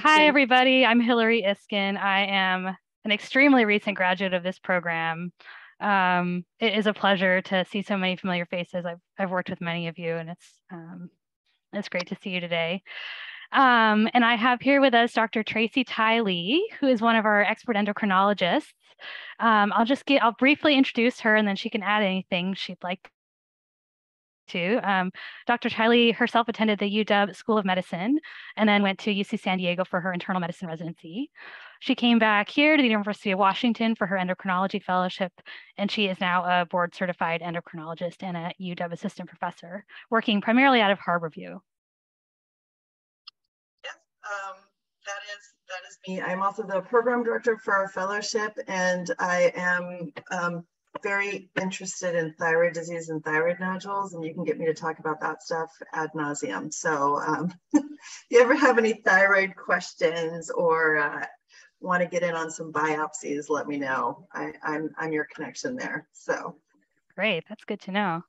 Hi, everybody. I'm Hillary Iskin. I am an extremely recent graduate of this program. Um, it is a pleasure to see so many familiar faces. I've, I've worked with many of you, and it's um, it's great to see you today. Um, and I have here with us Dr. Tracy Tylee, who is one of our expert endocrinologists. Um, I'll just get, I'll briefly introduce her and then she can add anything she'd like to. Um, Dr. Tylee herself attended the UW School of Medicine and then went to UC San Diego for her internal medicine residency. She came back here to the University of Washington for her endocrinology fellowship, and she is now a board certified endocrinologist and a UW assistant professor, working primarily out of Harborview. Yes, um, that is that is me. I'm also the program director for our fellowship, and I am um, very interested in thyroid disease and thyroid nodules, and you can get me to talk about that stuff ad nauseum. So um, if you ever have any thyroid questions or uh, want to get in on some biopsies, let me know. I, I'm, I'm your connection there. So great. That's good to know.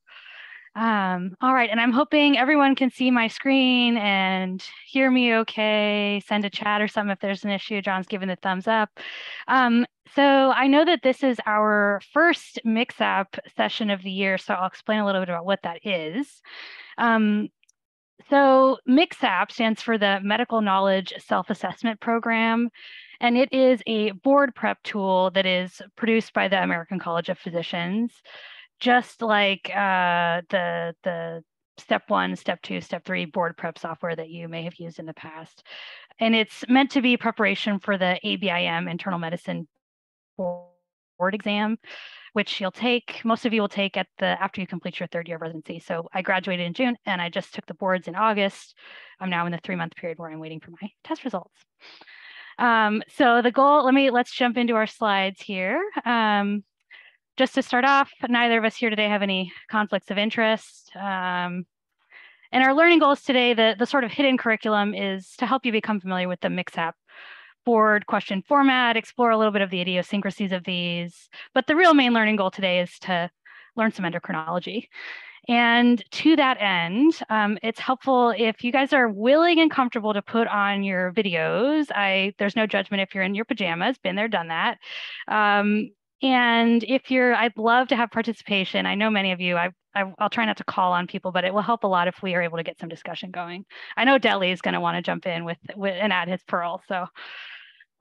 Um, all right, and I'm hoping everyone can see my screen and hear me okay, send a chat or something if there's an issue. John's giving the thumbs up. Um, so I know that this is our first MKSAP session of the year, so I'll explain a little bit about what that is. Um, so MKSAP stands for the Medical Knowledge Self-Assessment Program, and it is a board prep tool that is produced by the American College of Physicians just like uh, the the step one, step two, step three board prep software that you may have used in the past. And it's meant to be preparation for the ABIM internal medicine board exam, which you'll take, most of you will take at the after you complete your third year of residency. So I graduated in June and I just took the boards in August. I'm now in the three month period where I'm waiting for my test results. Um, so the goal, let me, let's jump into our slides here. Um, just to start off, neither of us here today have any conflicts of interest. Um, and our learning goals today, the, the sort of hidden curriculum is to help you become familiar with the MKSAP board question format, explore a little bit of the idiosyncrasies of these. But the real main learning goal today is to learn some endocrinology. And to that end, um, it's helpful if you guys are willing and comfortable to put on your videos. I there's no judgment if you're in your pajamas, been there, done that. Um, and if you're, I'd love to have participation. I know many of you, I, I, will try not to call on people, but it will help a lot if we are able to get some discussion going. I know Deli is going to want to jump in with, with and add his pearl. So,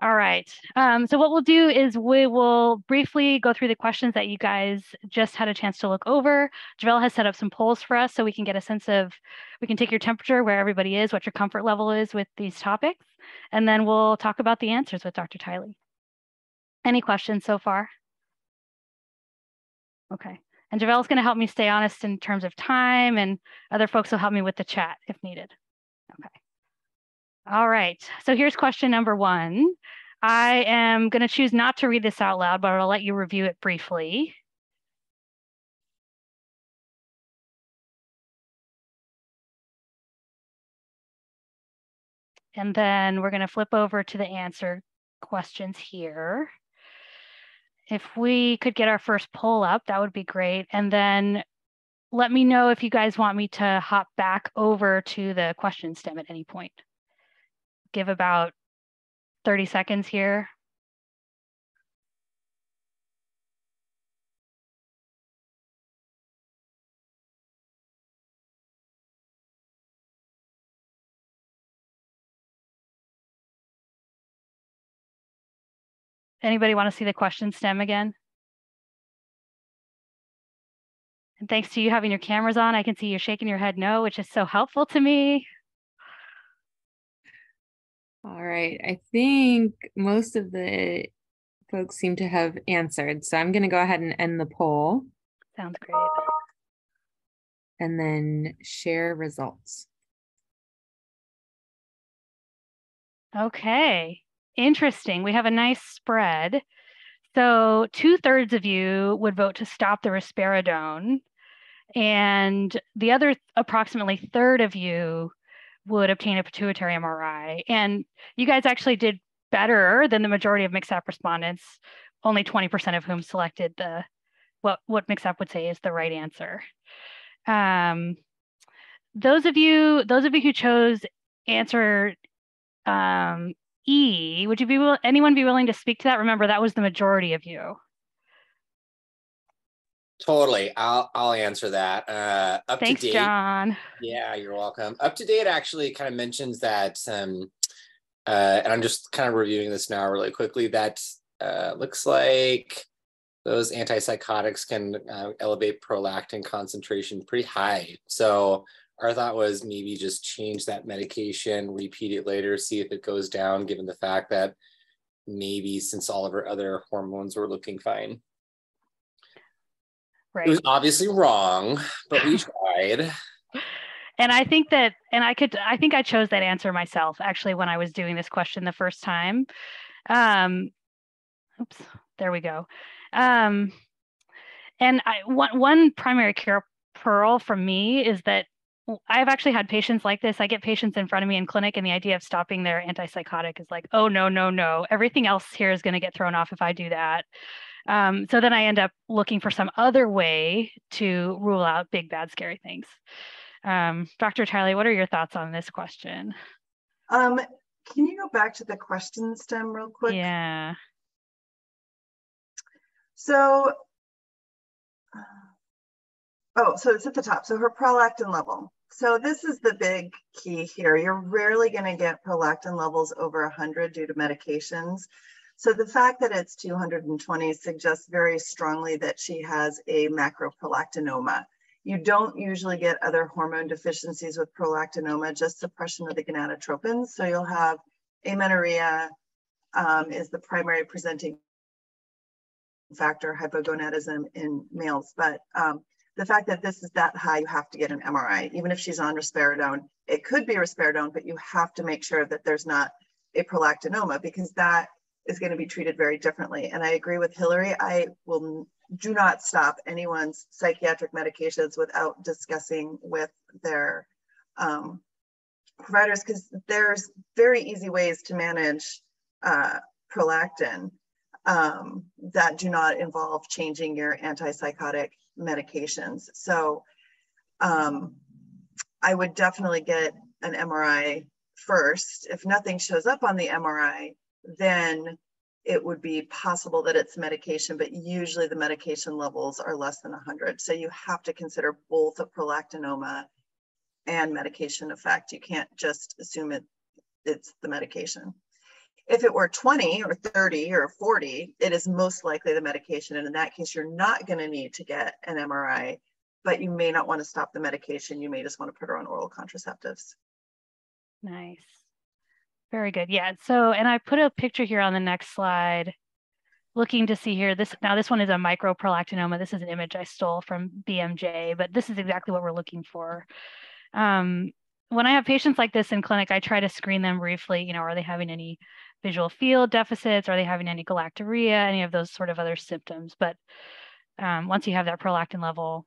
all right. Um, so what we'll do is we will briefly go through the questions that you guys just had a chance to look over. Javel has set up some polls for us so we can get a sense of, we can take your temperature, where everybody is, what your comfort level is with these topics, and then we'll talk about the answers with Dr. Tylee. Any questions so far? Okay. And Javel's going to help me stay honest in terms of time, and other folks will help me with the chat if needed. Okay. All right. So here's question number one. I am going to choose not to read this out loud, but I'll let you review it briefly. And then we're going to flip over to the answer questions here if we could get our first poll up, that would be great. And then let me know if you guys want me to hop back over to the question stem at any point. Give about 30 seconds here. Anybody want to see the question stem again? And thanks to you having your cameras on, I can see you shaking your head no, which is so helpful to me. All right. I think most of the folks seem to have answered. So I'm going to go ahead and end the poll. Sounds great. And then share results. Okay interesting. We have a nice spread. So two thirds of you would vote to stop the risperidone, and the other approximately third of you would obtain a pituitary MRI. And you guys actually did better than the majority of MKSAP respondents, only 20% of whom selected the what what MKSAP would say is the right answer. Um, those of you those of you who chose answer um, E, would you be will anyone be willing to speak to that? Remember, that was the majority of you. Totally. I'll I'll answer that. Uh up Thanks, to date. John. Yeah, you're welcome. UpToDate actually kind of mentions that um uh and I'm just kind of reviewing this now really quickly that uh looks like those antipsychotics can uh, elevate prolactin concentration pretty high. So our thought was maybe just change that medication, repeat it later, see if it goes down, given the fact that maybe since all of our other hormones were looking fine. Right. It was obviously wrong, but we tried. And I think that, and I could, I think I chose that answer myself actually when I was doing this question the first time. Um, oops, there we go. Um, and I, one, one primary care pearl from me is that I've actually had patients like this. I get patients in front of me in clinic, and the idea of stopping their antipsychotic is like, oh, no, no, no. Everything else here is going to get thrown off if I do that. Um, so then I end up looking for some other way to rule out big, bad, scary things. Um, Dr. Tylee, what are your thoughts on this question? Um, can you go back to the question stem real quick? Yeah. So, uh, oh, so it's at the top. So her prolactin level. So this is the big key here. You're rarely going to get prolactin levels over 100 due to medications. So the fact that it's 220 suggests very strongly that she has a macroprolactinoma. You don't usually get other hormone deficiencies with prolactinoma, just suppression of the gonadotropins. So you'll have amenorrhea um, is the primary presenting factor, hypogonadism in males. But um, the fact that this is that high, you have to get an MRI. Even if she's on risperidone, it could be risperidone, but you have to make sure that there's not a prolactinoma because that is going to be treated very differently. And I agree with Hillary. I will do not stop anyone's psychiatric medications without discussing with their um, providers because there's very easy ways to manage uh, prolactin um, that do not involve changing your antipsychotic medications. So um, I would definitely get an MRI first. If nothing shows up on the MRI, then it would be possible that it's medication, but usually the medication levels are less than 100. So you have to consider both a prolactinoma and medication effect. You can't just assume it it's the medication. If it were 20 or 30 or 40, it is most likely the medication. And in that case, you're not going to need to get an MRI, but you may not want to stop the medication. You may just want to put her on oral contraceptives. Nice. Very good. Yeah. So, and I put a picture here on the next slide looking to see here this now this one is a microprolactinoma this is an image i stole from bmj but this is exactly what we're looking for um, when i have patients like this in clinic i try to screen them briefly you know are they having any visual field deficits? Are they having any galactorrhea any of those sort of other symptoms? But um, once you have that prolactin level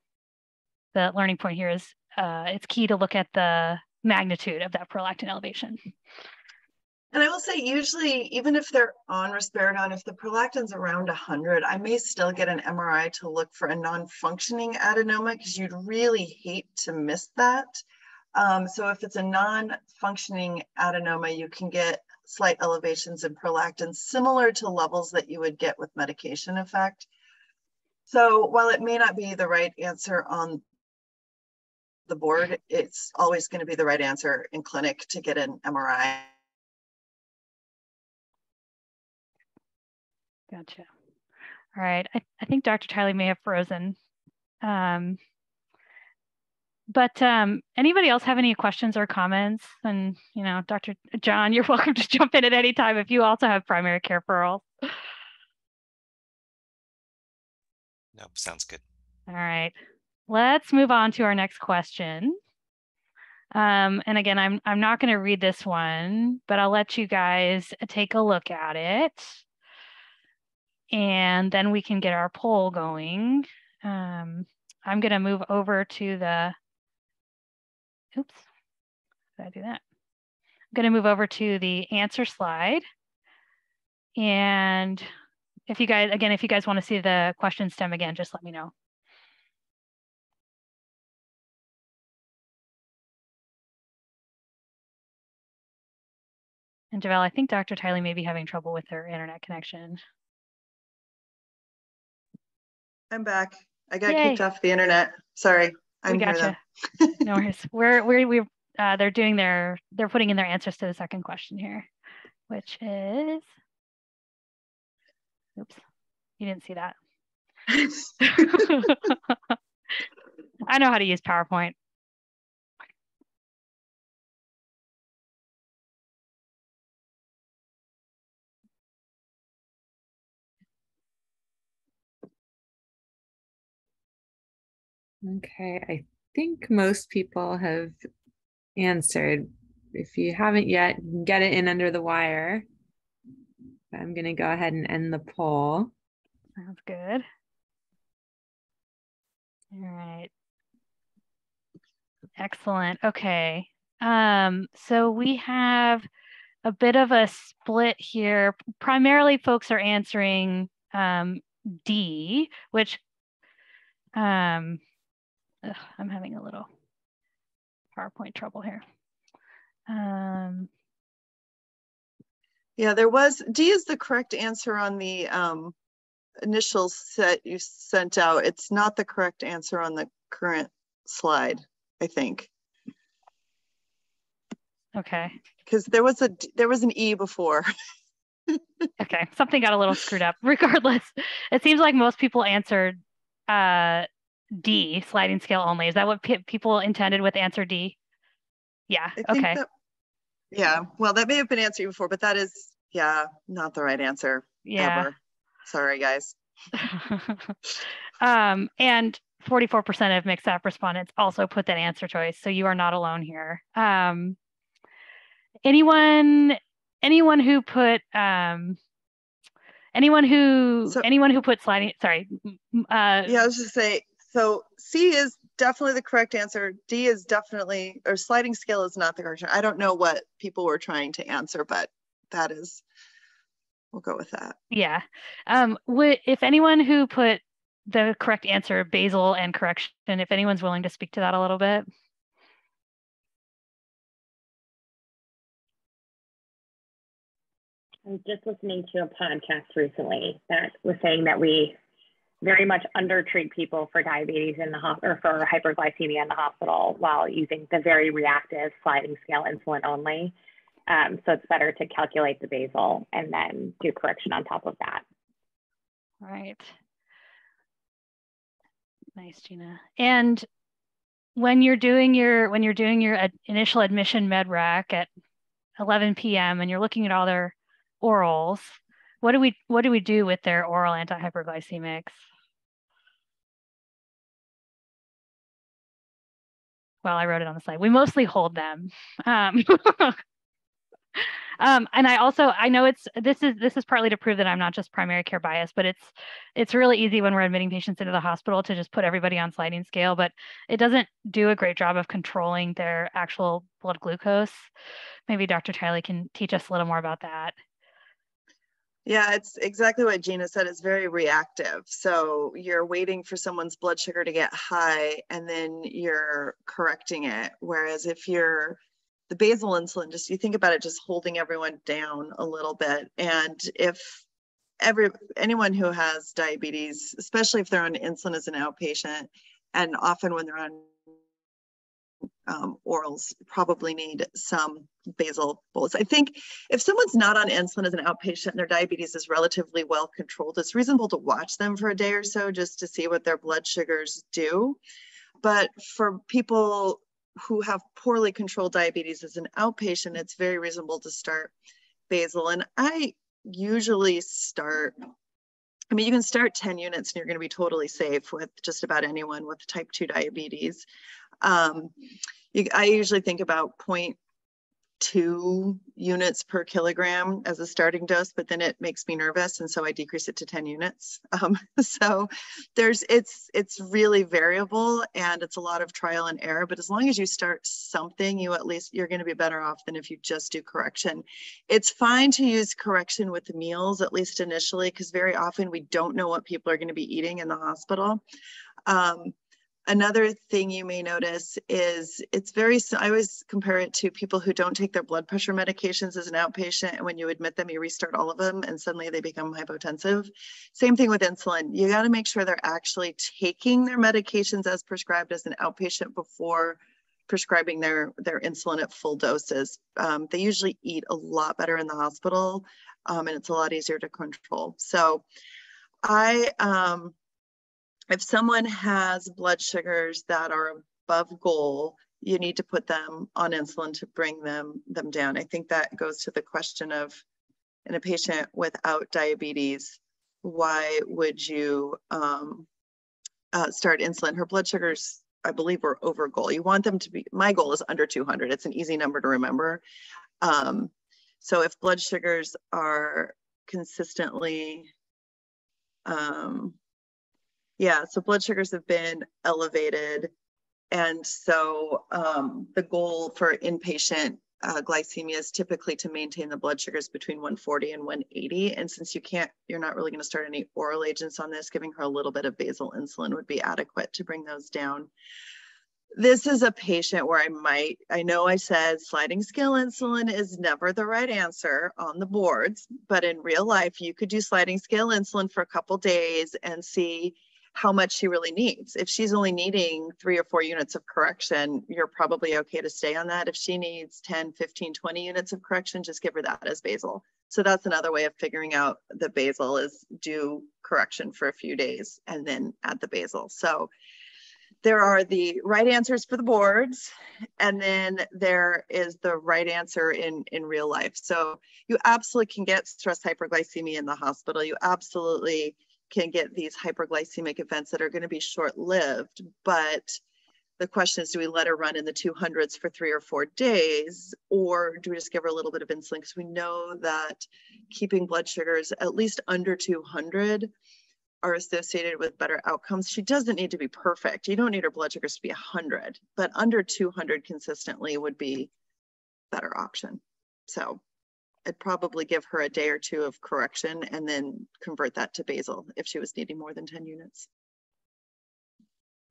the learning point here is uh, it's key to look at the magnitude of that prolactin elevation. And I will say, usually, even if they're on risperidone, if the prolactin's around 100, I may still get an MRI to look for a non-functioning adenoma because you'd really hate to miss that. Um, so if it's a non-functioning adenoma, you can get slight elevations in prolactin, similar to levels that you would get with medication effect. So while it may not be the right answer on the board, it's always going to be the right answer in clinic to get an MRI Gotcha. All right. I, I think Dr. Tylee may have frozen. Um, but um, anybody else have any questions or comments? And, you know, Dr. John, you're welcome to jump in at any time if you also have primary care pearls. Nope, sounds good. All right. Let's move on to our next question. Um, and again, I'm, I'm not going to read this one, but I'll let you guys take a look at it and then we can get our poll going. Um, I'm going to move over to the, oops, did I do that? I'm going to move over to the answer slide. And if you guys, again, if you guys want to see the question stem again, just let me know. And Javel, I think Dr. Tylee may be having trouble with her internet connection. I'm back. I got Yay. kicked off the internet. Sorry. I'm we gotcha. no worries. We're we're we uh, they're doing their they're putting in their answers to the second question here, which is oops, you didn't see that. I know how to use PowerPoint. Okay, I think most people have answered. If you haven't yet, get it in under the wire. I'm going to go ahead and end the poll. Sounds good. All right. Excellent. Okay. Um, so we have a bit of a split here. Primarily, folks are answering um, D, which um, ugh, I'm having a little PowerPoint trouble here. Um, Yeah, there was, D is the correct answer on the um, initial set you sent out. It's not the correct answer on the current slide, I think. okay. Because there was a there was an E before. Okay. Something got a little screwed up. Regardless, it seems like most people answered uh, D, sliding scale only. Is that what pe- people intended with answer D? Yeah. I Okay. that- Yeah, well, that may have been answered before, but that is, yeah, not the right answer Yeah. ever. Sorry, guys. um, and 44% of MKSAP respondents also put that answer choice. So you are not alone here. Um, anyone, anyone who put, um, anyone who, So- anyone who put sliding, sorry, uh, Yeah, I was just say, so C is definitely the correct answer. D is definitely, or sliding scale is not the correct. answer. I don't know what people were trying to answer, but that is, we'll go with that. Yeah. Um, would, if anyone who put the correct answer, basal and correction, if anyone's willing to speak to that a little bit. I was just listening to a podcast recently that was saying that we very much undertreat people for diabetes in the or for hyperglycemia in the hospital while using the very reactive sliding scale insulin only. Um, so it's better to calculate the basal and then do correction on top of that. Right. Nice, Gina. And when you're doing your when you're doing your ad- initial admission med rec at 11 p.m. and you're looking at all their orals, what do we what do we do with their oral antihyperglycemics? Well, I wrote it on the slide. We mostly hold them. Um, um, and I also I know it's this is this is partly to prove that I'm not just primary care bias, but it's it's really easy when we're admitting patients into the hospital to just put everybody on sliding scale, but it doesn't do a great job of controlling their actual blood glucose. Maybe Dr. Tylee can teach us a little more about that. Yeah, it's exactly what Gina said. It's very reactive. So you're waiting for someone's blood sugar to get high and then you're correcting it. Whereas if you're the basal insulin, just you think about it, just holding everyone down a little bit. And if every anyone who has diabetes, especially if they're on insulin as an outpatient, and often when they're on um, orals, probably need some basal bolus. I think if someone's not on insulin as an outpatient and their diabetes is relatively well controlled, it's reasonable to watch them for a day or so just to see what their blood sugars do. But for people who have poorly controlled diabetes as an outpatient, it's very reasonable to start basal. And I usually start, I mean, you can start 10 units and you're going to be totally safe with just about anyone with type 2 diabetes. Um, you, I usually think about 0.2 units per kilogram as a starting dose, but then it makes me nervous, and so I decrease it to 10 units. Um, so there's it's it's really variable, and it's a lot of trial and error. But as long as you start something, you at least you're going to be better off than if you just do correction. It's fine to use correction with meals, at least initially, because very often we don't know what people are going to be eating in the hospital. Um, Another thing you may notice is it's very, I always compare it to people who don't take their blood pressure medications as an outpatient. And when you admit them, you restart all of them and suddenly they become hypotensive. Same thing with insulin. You got to make sure they're actually taking their medications as prescribed as an outpatient before prescribing their, their insulin at full doses. Um, they usually eat a lot better in the hospital um, and it's a lot easier to control. So I, um, if someone has blood sugars that are above goal, you need to put them on insulin to bring them them down. I think that goes to the question of in a patient without diabetes, why would you um, uh, start insulin? Her blood sugars, I believe, were over goal. You want them to be, my goal is under 200. It's an easy number to remember. Um, so if blood sugars are consistently um, yeah, so blood sugars have been elevated. And so um, the goal for inpatient uh, glycemia is typically to maintain the blood sugars between 140 and 180. And since you can't, you're not really going to start any oral agents on this, giving her a little bit of basal insulin would be adequate to bring those down. This is a patient where I might, I know I said sliding scale insulin is never the right answer on the boards, but in real life, you could do sliding scale insulin for a couple days and see how much she really needs. If she's only needing three or four units of correction, you're probably okay to stay on that. If she needs 10, 15, 20 units of correction, just give her that as basal. So that's another way of figuring out the basal is do correction for a few days and then add the basal. So there are the right answers for the boards and then there is the right answer in in real life so you absolutely can get stress hyperglycemia in the hospital you absolutely can get these hyperglycemic events that are going to be short lived. But the question is do we let her run in the 200s for three or four days, or do we just give her a little bit of insulin? Because we know that keeping blood sugars at least under 200 are associated with better outcomes. She doesn't need to be perfect. You don't need her blood sugars to be 100, but under 200 consistently would be better option. So I'd probably give her a day or two of correction and then convert that to basal if she was needing more than 10 units.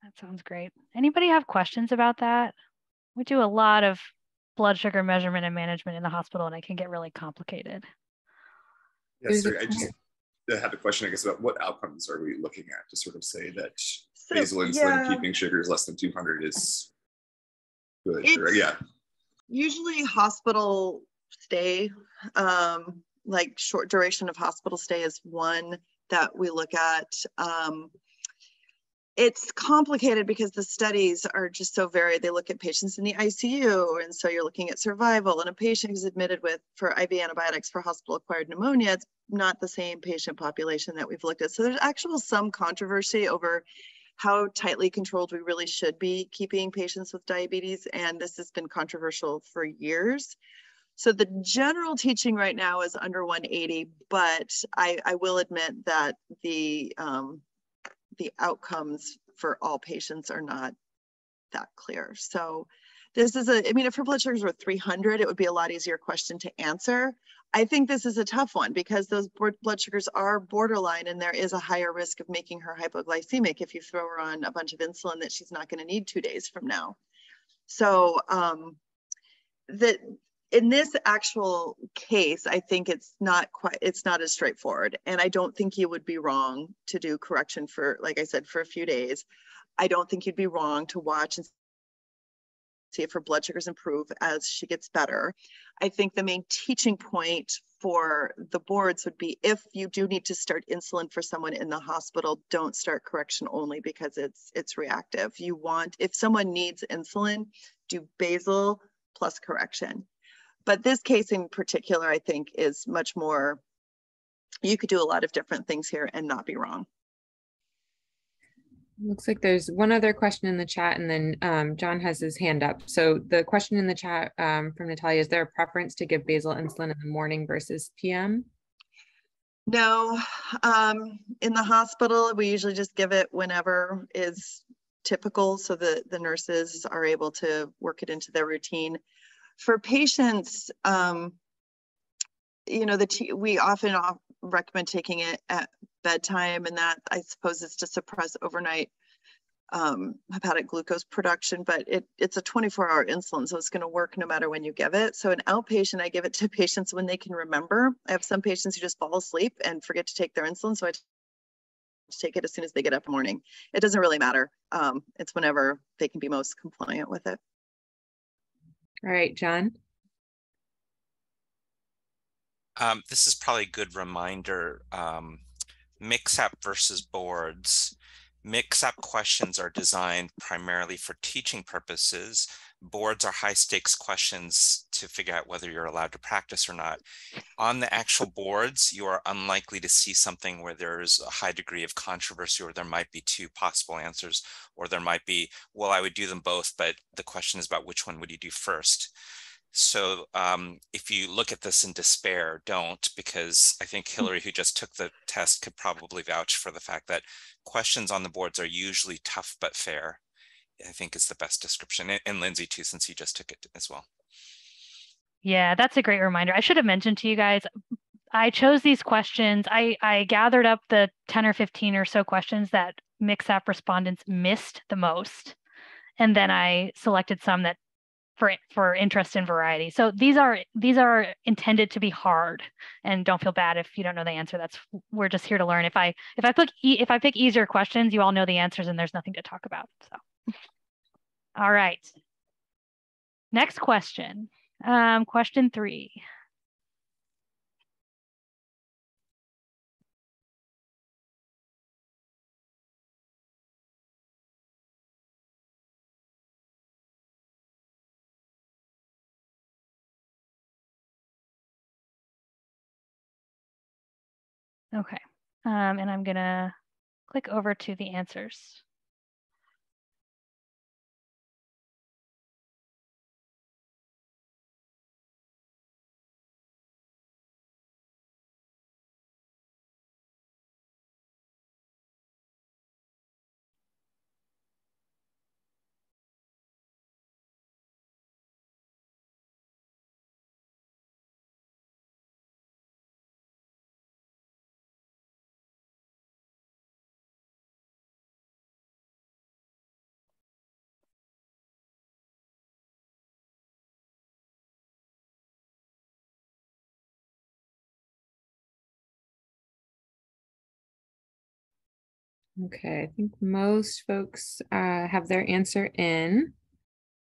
That sounds great. Anybody have questions about that? We do a lot of blood sugar measurement and management in the hospital and it can get really complicated. Yes, sir. I just have a question, I guess, about what outcomes are we looking at to sort of say that so, basal insulin yeah. keeping sugars less than 200 is good? Or, yeah. Usually hospital stay, um, like short duration of hospital stay is one that we look at. Um, it's complicated because the studies are just so varied. They look at patients in the ICU, and so you're looking at survival. And a patient who's admitted with for IV antibiotics for hospital-acquired pneumonia, it's not the same patient population that we've looked at. So there's actual some controversy over how tightly controlled we really should be keeping patients with diabetes, and this has been controversial for years. So the general teaching right now is under 180, but I, I will admit that the um, the outcomes for all patients are not that clear. So this is a, I mean, if her blood sugars were 300, it would be a lot easier question to answer. I think this is a tough one because those blood sugars are borderline and there is a higher risk of making her hypoglycemic if you throw her on a bunch of insulin that she's not going to need two days from now. So um, that in this actual case, I think it's not quite, it's not as straightforward. And I don't think you would be wrong to do correction for, like I said, for a few days. I don't think you'd be wrong to watch and see if her blood sugars improve as she gets better. I think the main teaching point for the boards would be if you do need to start insulin for someone in the hospital, don't start correction only because it's it's reactive. You want if someone needs insulin, do basal plus correction but this case in particular, I think, is much more, you could do a lot of different things here and not be wrong. Looks like there's one other question in the chat and then um, John has his hand up. So the question in the chat um, from Natalia, is there a preference to give basal insulin in the morning versus PM? No, um, in the hospital, we usually just give it whenever is typical so that the nurses are able to work it into their routine for patients, um, you know, the we often recommend taking it at bedtime, and that I suppose is to suppress overnight um, hepatic glucose production, but it, it's a 24 hour insulin, so it's going to work no matter when you give it. So, an outpatient, I give it to patients when they can remember. I have some patients who just fall asleep and forget to take their insulin, so I take it as soon as they get up in the morning. It doesn't really matter. Um, it's whenever they can be most compliant with it. All right, John. Um, this is probably a good reminder. Um, MKSAP versus boards. MKSAP questions are designed primarily for teaching purposes. Boards are high stakes questions to figure out whether you're allowed to practice or not. On the actual boards, you are unlikely to see something where there's a high degree of controversy or there might be two possible answers, or there might be, well, I would do them both, but the question is about which one would you do first. So um, if you look at this in despair, don't, because I think hmm. Hillary, who just took the test, could probably vouch for the fact that questions on the boards are usually tough but fair. I think is the best description. And, and Lindsay too, since he just took it as well. Yeah, that's a great reminder. I should have mentioned to you guys, I chose these questions. I, I gathered up the 10 or 15 or so questions that MKSAP respondents missed the most. And then I selected some that for for interest in variety. So these are these are intended to be hard, and don't feel bad if you don't know the answer. That's we're just here to learn. If I if I pick e, if I pick easier questions, you all know the answers, and there's nothing to talk about. So, all right. Next question. Um, question three. Okay, um, and I'm gonna click over to the answers. Okay, I think most folks uh, have their answer in.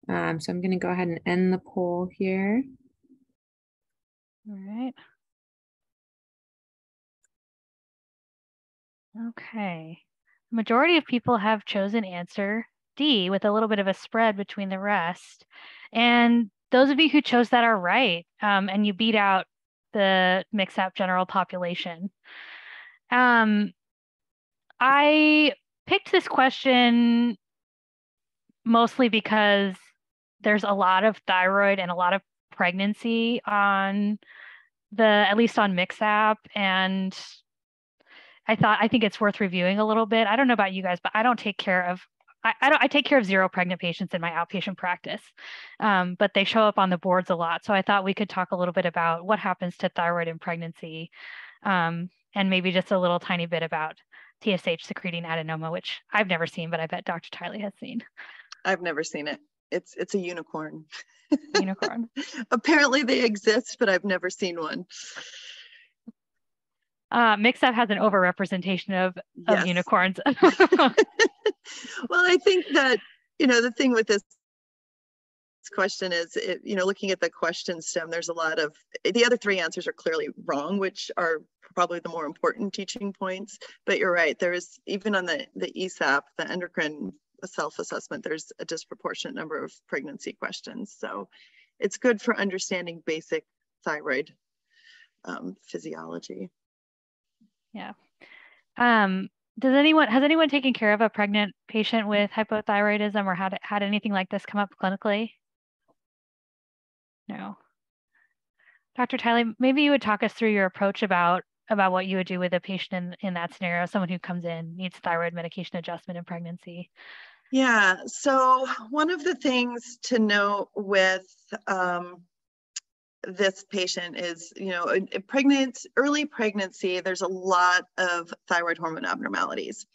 Um, so I'm going to go ahead and end the poll here. All right. Okay. The majority of people have chosen answer D with a little bit of a spread between the rest. And those of you who chose that are right. Um, and you beat out the MKSAP general population. Um, I picked this question mostly because there's a lot of thyroid and a lot of pregnancy on the at least on MKSAP and I thought I think it's worth reviewing a little bit. I don't know about you guys, but I don't take care of I, I don't I take care of zero pregnant patients in my outpatient practice, um, but they show up on the boards a lot. So I thought we could talk a little bit about what happens to thyroid in pregnancy, um, and maybe just a little tiny bit about TSH secreting adenoma, which I've never seen, but I bet Dr. Tylee has seen. I've never seen it. It's it's a unicorn. Unicorn. Apparently they exist, but I've never seen one. Uh, MKSAP has an overrepresentation of, of yes. unicorns. well, I think that, you know, the thing with this question is, it, you know, looking at the question stem, there's a lot of, the other three answers are clearly wrong, which are probably the more important teaching points. But you're right, there is, even on the, the ESAP, the endocrine self-assessment, there's a disproportionate number of pregnancy questions. So it's good for understanding basic thyroid um, physiology. Yeah. Um, does anyone has anyone taken care of a pregnant patient with hypothyroidism or had had anything like this come up clinically? No. Dr. Tylee, maybe you would talk us through your approach about about what you would do with a patient in, in that scenario, someone who comes in, needs thyroid medication adjustment in pregnancy. Yeah, so one of the things to note with um, this patient is, you know, a pregnant, early pregnancy, there's a lot of thyroid hormone abnormalities.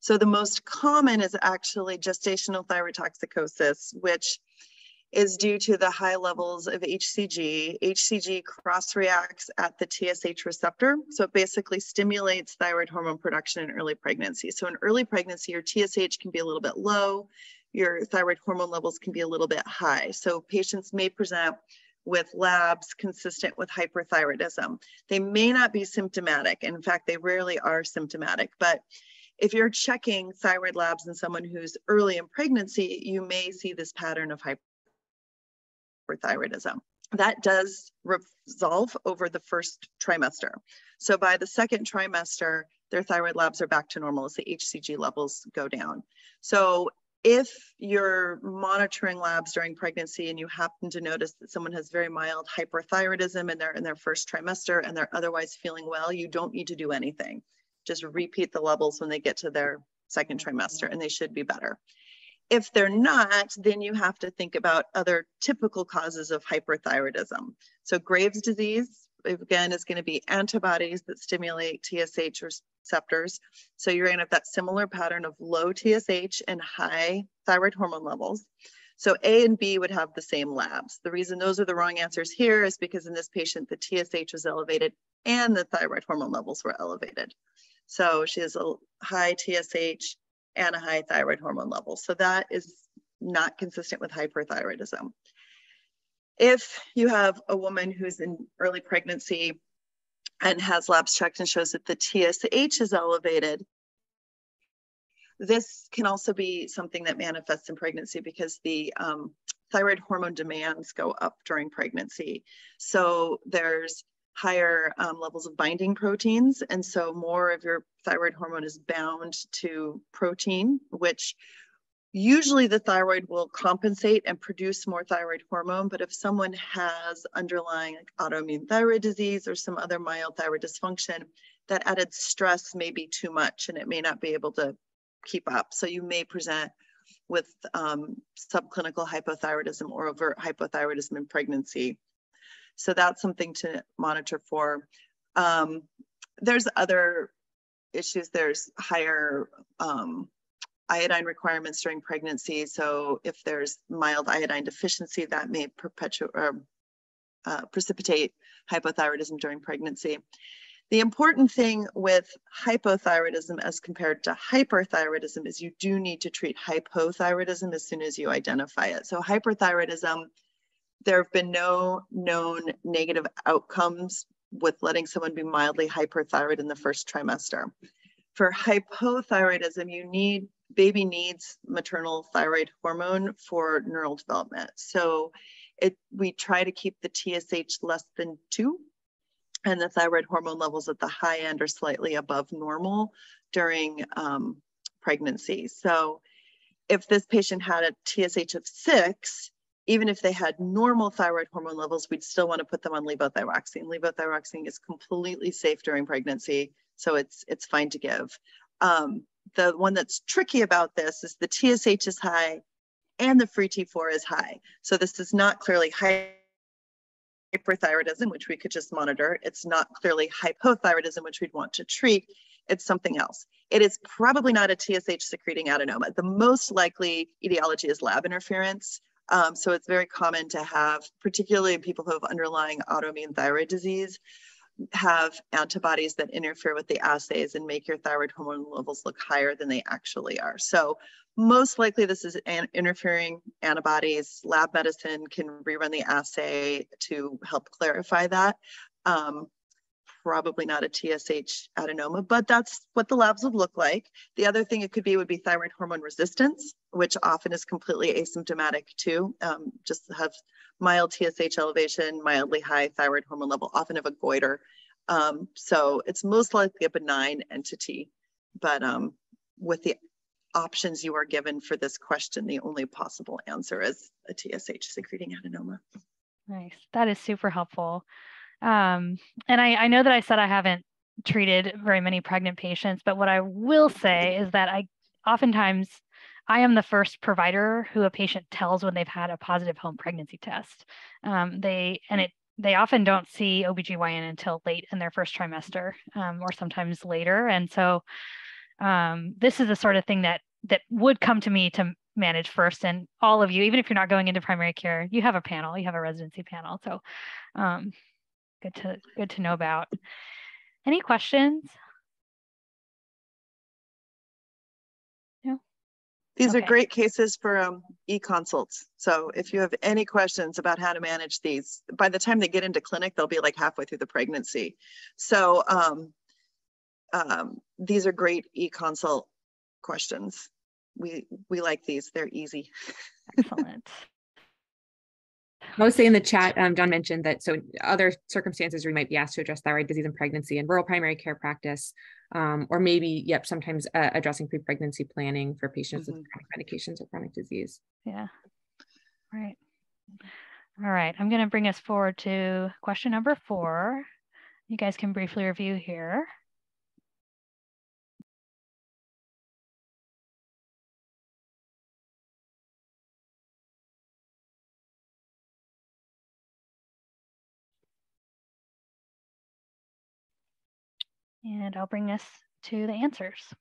So the most common is actually gestational thyrotoxicosis, which is due to the high levels of HCG. HCG cross reacts at the TSH receptor. So it basically stimulates thyroid hormone production in early pregnancy. So in early pregnancy, your TSH can be a little bit low, your thyroid hormone levels can be a little bit high. So patients may present with labs consistent with hyperthyroidism. They may not be symptomatic. In fact, they rarely are symptomatic, but if you're checking thyroid labs in someone who's early in pregnancy, you may see this pattern of hyperthyroidism. That does resolve over the first trimester. So by the second trimester, their thyroid labs are back to normal as the HCG levels go down. So if you're monitoring labs during pregnancy and you happen to notice that someone has very mild hyperthyroidism and they're in their first trimester and they're otherwise feeling well, you don't need to do anything just repeat the levels when they get to their second trimester and they should be better. If they're not, then you have to think about other typical causes of hyperthyroidism. So Graves' disease, again, is going to be antibodies that stimulate TSH receptors. So you're going to have that similar pattern of low TSH and high thyroid hormone levels. So A and B would have the same labs. The reason those are the wrong answers here is because in this patient, the TSH was elevated and the thyroid hormone levels were elevated. So she has a high TSH and a high thyroid hormone level. So that is not consistent with hyperthyroidism. If you have a woman who's in early pregnancy and has labs checked and shows that the TSH is elevated, this can also be something that manifests in pregnancy because the um, thyroid hormone demands go up during pregnancy. So there's higher um, levels of binding proteins. And so more of your thyroid hormone is bound to protein, which usually the thyroid will compensate and produce more thyroid hormone. But if someone has underlying like, autoimmune thyroid disease or some other mild thyroid dysfunction, that added stress may be too much and it may not be able to keep up. So you may present with um, subclinical hypothyroidism or overt hypothyroidism in pregnancy so that's something to monitor for. Um, there's other issues. There's higher um, iodine requirements during pregnancy. So if there's mild iodine deficiency, that may perpetuate or uh, precipitate hypothyroidism during pregnancy. The important thing with hypothyroidism as compared to hyperthyroidism is you do need to treat hypothyroidism as soon as you identify it. So hyperthyroidism there have been no known negative outcomes with letting someone be mildly hyperthyroid in the first trimester. For hypothyroidism, you need baby needs maternal thyroid hormone for neural development. So it we try to keep the TSH less than two and the thyroid hormone levels at the high end are slightly above normal during um, pregnancy. So if this patient had a TSH of six, even if they had normal thyroid hormone levels, we'd still want to put them on levothyroxine. Levothyroxine is completely safe during pregnancy, so it's it's fine to give. Um, the one that's tricky about this is the TSH is high and the free T4 is high. So this is not clearly hyperthyroidism, which we could just monitor. It's not clearly hypothyroidism, which we'd want to treat. It's something else. It is probably not a TSH secreting adenoma. The most likely etiology is lab interference. Um, so it's very common to have, particularly people who have underlying autoimmune thyroid disease, have antibodies that interfere with the assays and make your thyroid hormone levels look higher than they actually are. So most likely this is an interfering antibodies. Lab medicine can rerun the assay to help clarify that. Um, probably not a TSH adenoma, but that's what the labs would look like. The other thing it could be would be thyroid hormone resistance, which often is completely asymptomatic too. Um, just have mild TSH elevation, mildly high thyroid hormone level, often have a goiter. Um, so it's most likely a benign entity, but um, with the options you are given for this question, the only possible answer is a TSH secreting adenoma. Nice. That is super helpful. Um, and I, I know that I said I haven't treated very many pregnant patients, but what I will say is that I oftentimes I am the first provider who a patient tells when they've had a positive home pregnancy test. Um, they and it they often don't see OBGYN until late in their first trimester um, or sometimes later. And so um, this is the sort of thing that that would come to me to manage first and all of you even if you're not going into primary care you have a panel you have a residency panel so um, good to good to know about any questions no these okay. are great cases for um, e-consults so if you have any questions about how to manage these by the time they get into clinic they'll be like halfway through the pregnancy so um, um, these are great e-consult questions we we like these. They're easy. Excellent. Mostly in the chat, um, John mentioned that so other circumstances we might be asked to address thyroid disease and pregnancy in rural primary care practice, um, or maybe, yep, sometimes uh, addressing pre-pregnancy planning for patients mm-hmm. with chronic medications or chronic disease. Yeah, right. All right, I'm going to bring us forward to question number four. You guys can briefly review here. And I'll bring us to the answers.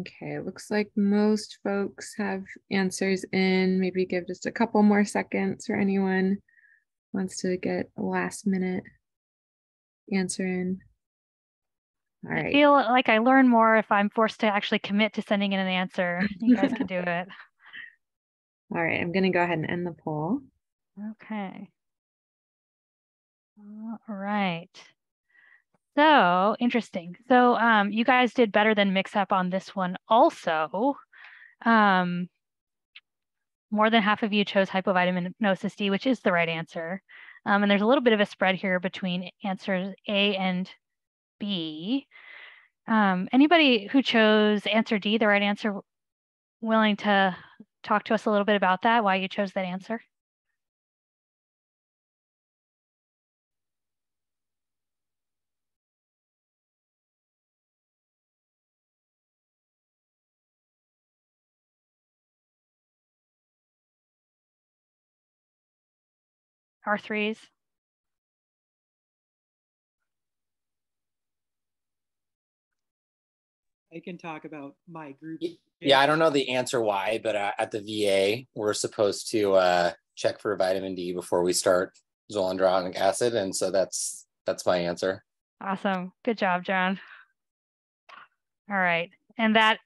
Okay, looks like most folks have answers in. Maybe give just a couple more seconds for anyone wants to get a last minute answer in. All right. I feel like I learn more if I'm forced to actually commit to sending in an answer. You guys can do it. All right, I'm going to go ahead and end the poll. Okay. All right. So interesting. So um, you guys did better than MKSAP on this one also. Um, more than half of you chose hypovitaminosis D, which is the right answer. Um, and there's a little bit of a spread here between answers A and B. Um, anybody who chose answer D, the right answer, willing to talk to us a little bit about that, why you chose that answer? R3s? I can talk about my group. Yeah, I don't know the answer why, but uh, at the VA, we're supposed to uh, check for vitamin D before we start zoledronic acid, and so that's that's my answer. Awesome, good job, John. All right, and that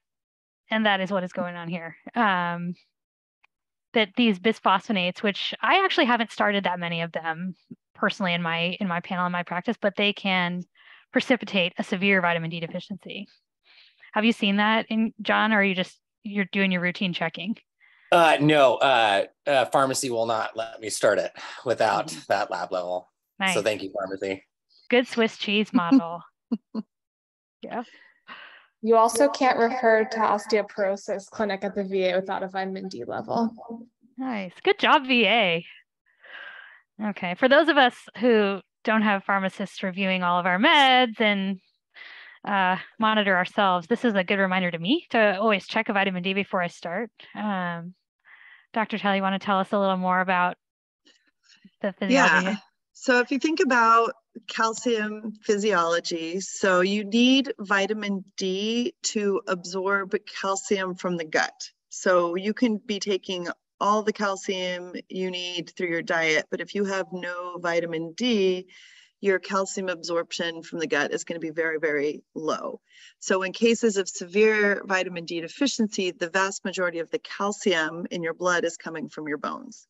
and that is what is going on here. Um, that these bisphosphonates, which I actually haven't started that many of them personally in my in my panel in my practice, but they can precipitate a severe vitamin D deficiency. Have you seen that in John, or are you just you're doing your routine checking? Uh, no, uh, uh, pharmacy will not let me start it without mm-hmm. that lab level. Nice. So thank you, pharmacy. Good Swiss cheese model. yeah. You also can't refer to osteoporosis clinic at the VA without a vitamin D level. Nice. Good job, VA. Okay. For those of us who don't have pharmacists reviewing all of our meds and uh, monitor ourselves, this is a good reminder to me to always check a vitamin D before I start. Um, Dr. Tell, you want to tell us a little more about the physiology? Yeah. So if you think about calcium physiology. So you need vitamin D to absorb calcium from the gut. So you can be taking all the calcium you need through your diet, but if you have no vitamin D, your calcium absorption from the gut is going to be very, very low. So, in cases of severe vitamin D deficiency, the vast majority of the calcium in your blood is coming from your bones.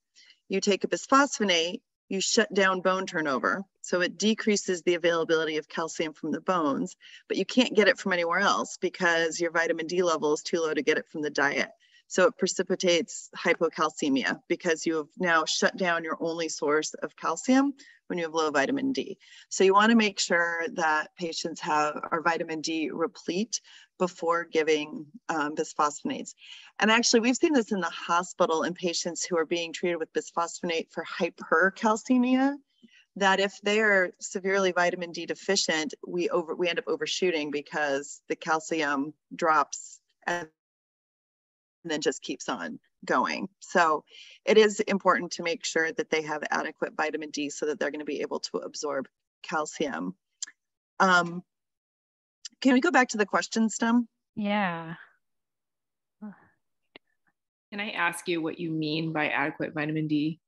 You take a bisphosphonate, you shut down bone turnover. So it decreases the availability of calcium from the bones, but you can't get it from anywhere else because your vitamin D level is too low to get it from the diet. So it precipitates hypocalcemia because you have now shut down your only source of calcium when you have low vitamin D. So you want to make sure that patients have our vitamin D replete before giving um, bisphosphonates. And actually, we've seen this in the hospital in patients who are being treated with bisphosphonate for hypercalcemia. That if they are severely vitamin D deficient, we over we end up overshooting because the calcium drops and then just keeps on going. So it is important to make sure that they have adequate vitamin D so that they're going to be able to absorb calcium. Um, can we go back to the question stem? Yeah. Can I ask you what you mean by adequate vitamin D?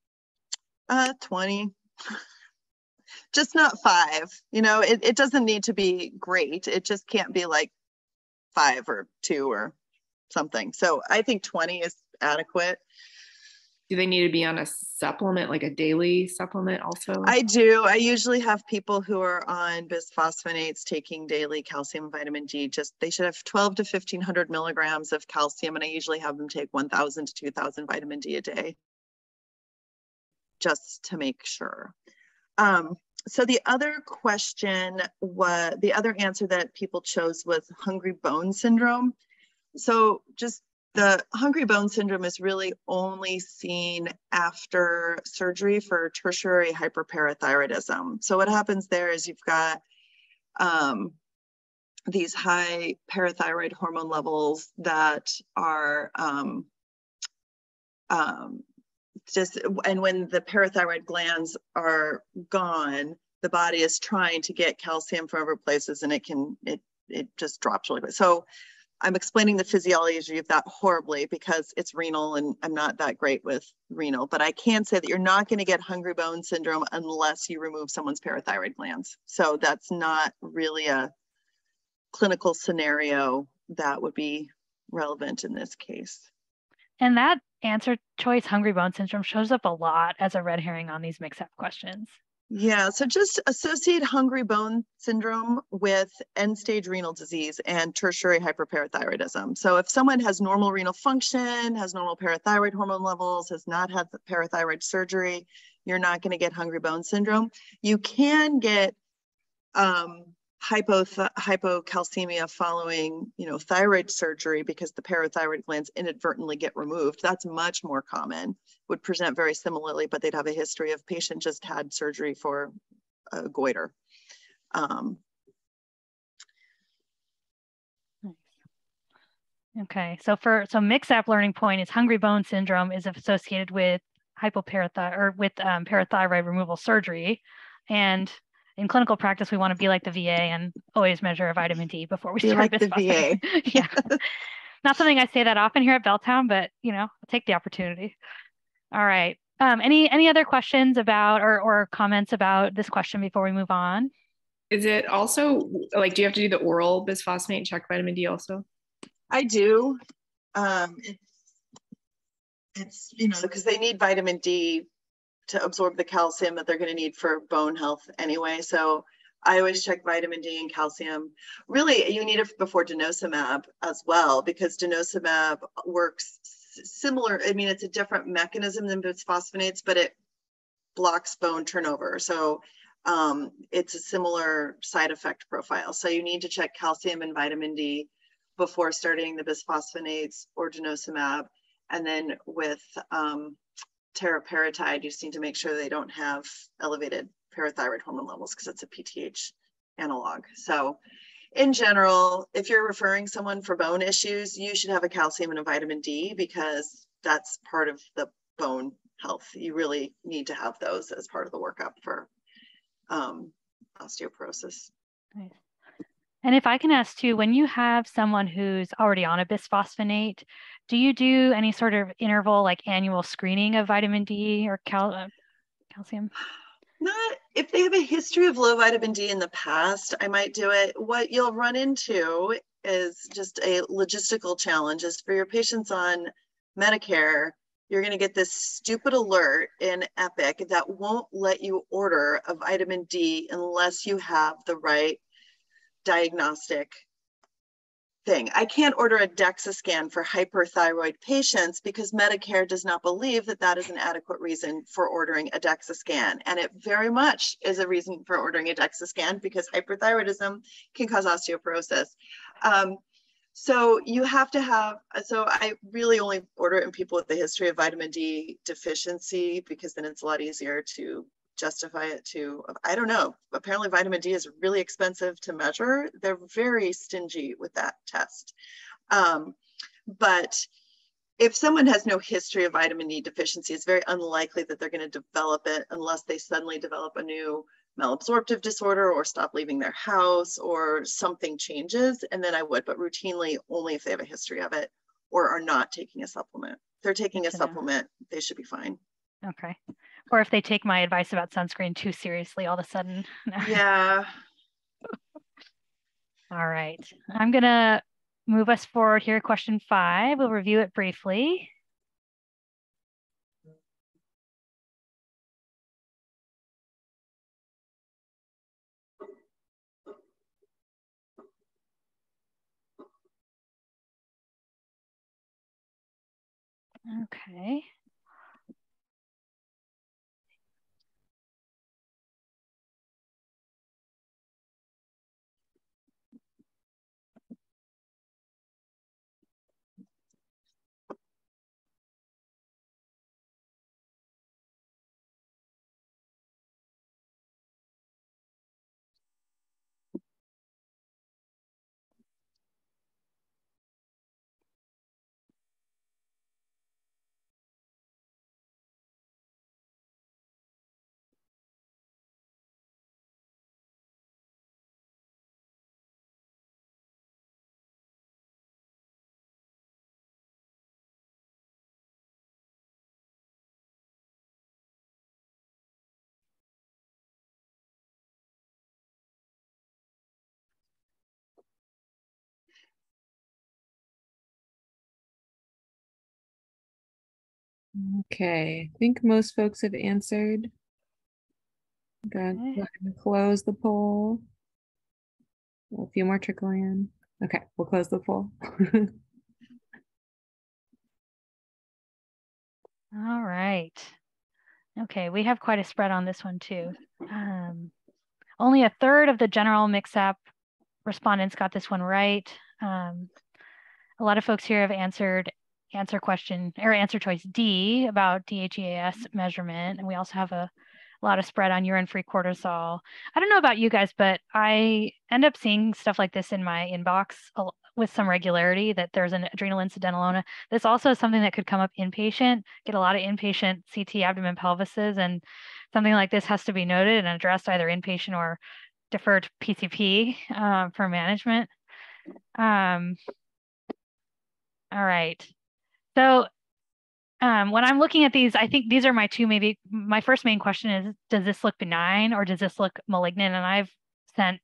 Uh, 20. just not five. You know, it, it doesn't need to be great. It just can't be like five or two or something. So I think 20 is adequate. Do they need to be on a supplement, like a daily supplement also? I do. I usually have people who are on bisphosphonates taking daily calcium and vitamin D. Just they should have 12 to 1500 milligrams of calcium, and I usually have them take 1000 to 2000 vitamin D a day just to make sure. Um, so the other question was the other answer that people chose was hungry bone syndrome. So just the hungry bone syndrome is really only seen after surgery for tertiary hyperparathyroidism. So what happens there is you've got um, these high parathyroid hormone levels that are um, um, just, and when the parathyroid glands are gone, the body is trying to get calcium from other places and it can, it, it just drops really quick. So I'm explaining the physiology of that horribly because it's renal and I'm not that great with renal, but I can say that you're not going to get hungry bone syndrome unless you remove someone's parathyroid glands. So that's not really a clinical scenario that would be relevant in this case. And that answer choice, hungry bone syndrome, shows up a lot as a red herring on these MKSAP questions. Yeah, so just associate hungry bone syndrome with end stage renal disease and tertiary hyperparathyroidism. So if someone has normal renal function, has normal parathyroid hormone levels, has not had parathyroid surgery, you're not going to get hungry bone syndrome. You can get um, hypo hypocalcemia following you know thyroid surgery because the parathyroid glands inadvertently get removed. That's much more common would present very similarly but they'd have a history of patient just had surgery for a goiter. Um, okay so for so MKSAP learning point is hungry bone syndrome is associated with hypoparathyroid or with um, parathyroid removal surgery. And in clinical practice, we want to be like the VA and always measure a vitamin D before we be start like the VA. yeah. Not something I say that often here at Belltown, but you know, I'll take the opportunity. All right. Um, any any other questions about or or comments about this question before we move on? Is it also like do you have to do the oral bisphosphonate and check vitamin D also? I do. Um, it's it's you know because they need vitamin D to absorb the calcium that they're going to need for bone health anyway. So I always check vitamin D and calcium. Really, you need it before denosumab as well because denosumab works similar. I mean, it's a different mechanism than bisphosphonates, but it blocks bone turnover. So um, it's a similar side effect profile. So you need to check calcium and vitamin D before starting the bisphosphonates or denosumab. And then with um, teriparatide, you just need to make sure they don't have elevated parathyroid hormone levels because it's a PTH analog. So in general, if you're referring someone for bone issues, you should have a calcium and a vitamin D because that's part of the bone health. You really need to have those as part of the workup for um, osteoporosis. And if I can ask too, when you have someone who's already on a bisphosphonate, do you do any sort of interval like annual screening of vitamin D or cal- uh, calcium? Not if they have a history of low vitamin D in the past, I might do it. What you'll run into is just a logistical challenge is for your patients on Medicare, you're going to get this stupid alert in Epic that won't let you order a vitamin D unless you have the right diagnostic thing. I can't order a DEXA scan for hyperthyroid patients because Medicare does not believe that that is an adequate reason for ordering a DEXA scan. And it very much is a reason for ordering a DEXA scan because hyperthyroidism can cause osteoporosis. Um, so you have to have, so I really only order it in people with a history of vitamin D deficiency because then it's a lot easier to justify it to, I don't know, apparently vitamin D is really expensive to measure. They're very stingy with that test. Um, but if someone has no history of vitamin D deficiency, it's very unlikely that they're going to develop it unless they suddenly develop a new malabsorptive disorder or stop leaving their house or something changes, and then I would, but routinely only if they have a history of it or are not taking a supplement. If they're taking a supplement, they should be fine. Okay. Or if they take my advice about sunscreen too seriously all of a sudden. yeah. all right. I'm going to move us forward here. Question five. We'll review it briefly. Okay. Okay, I think most folks have answered. Go close the poll. A few more trickling in. Okay, we'll close the poll. All right. Okay, we have quite a spread on this one too. Um, only a third of the general MKSAP respondents got this one right. Um, a lot of folks here have answered answer question or answer choice D about DHEAS measurement. And we also have a, a lot of spread on urine free cortisol. I don't know about you guys, but I end up seeing stuff like this in my inbox with some regularity that there's an adrenal incidentaloma. This also is something that could come up inpatient, get a lot of inpatient CT abdomen pelvises, and something like this has to be noted and addressed either inpatient or deferred PCP uh, for management. Um, all right. So um, when I'm looking at these, I think these are my two, maybe my first main question is, does this look benign or does this look malignant? And I've sent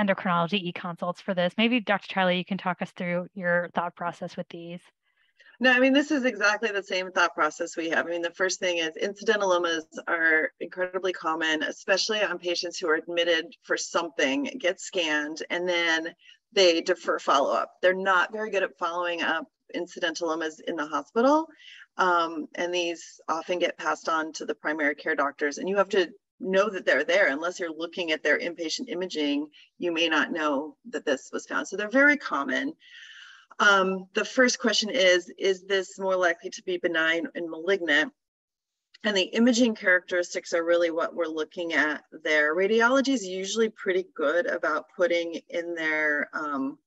endocrinology e-consults for this. Maybe Dr. Charlie, you can talk us through your thought process with these. No, I mean, this is exactly the same thought process we have. I mean, the first thing is incidentalomas are incredibly common, especially on patients who are admitted for something, get scanned, and then they defer follow-up. They're not very good at following up incidentalomas in the hospital. Um, and these often get passed on to the primary care doctors. And you have to know that they're there. Unless you're looking at their inpatient imaging, you may not know that this was found. So they're very common. Um, the first question is, is this more likely to be benign and malignant? And the imaging characteristics are really what we're looking at there. Radiology is usually pretty good about putting in their um,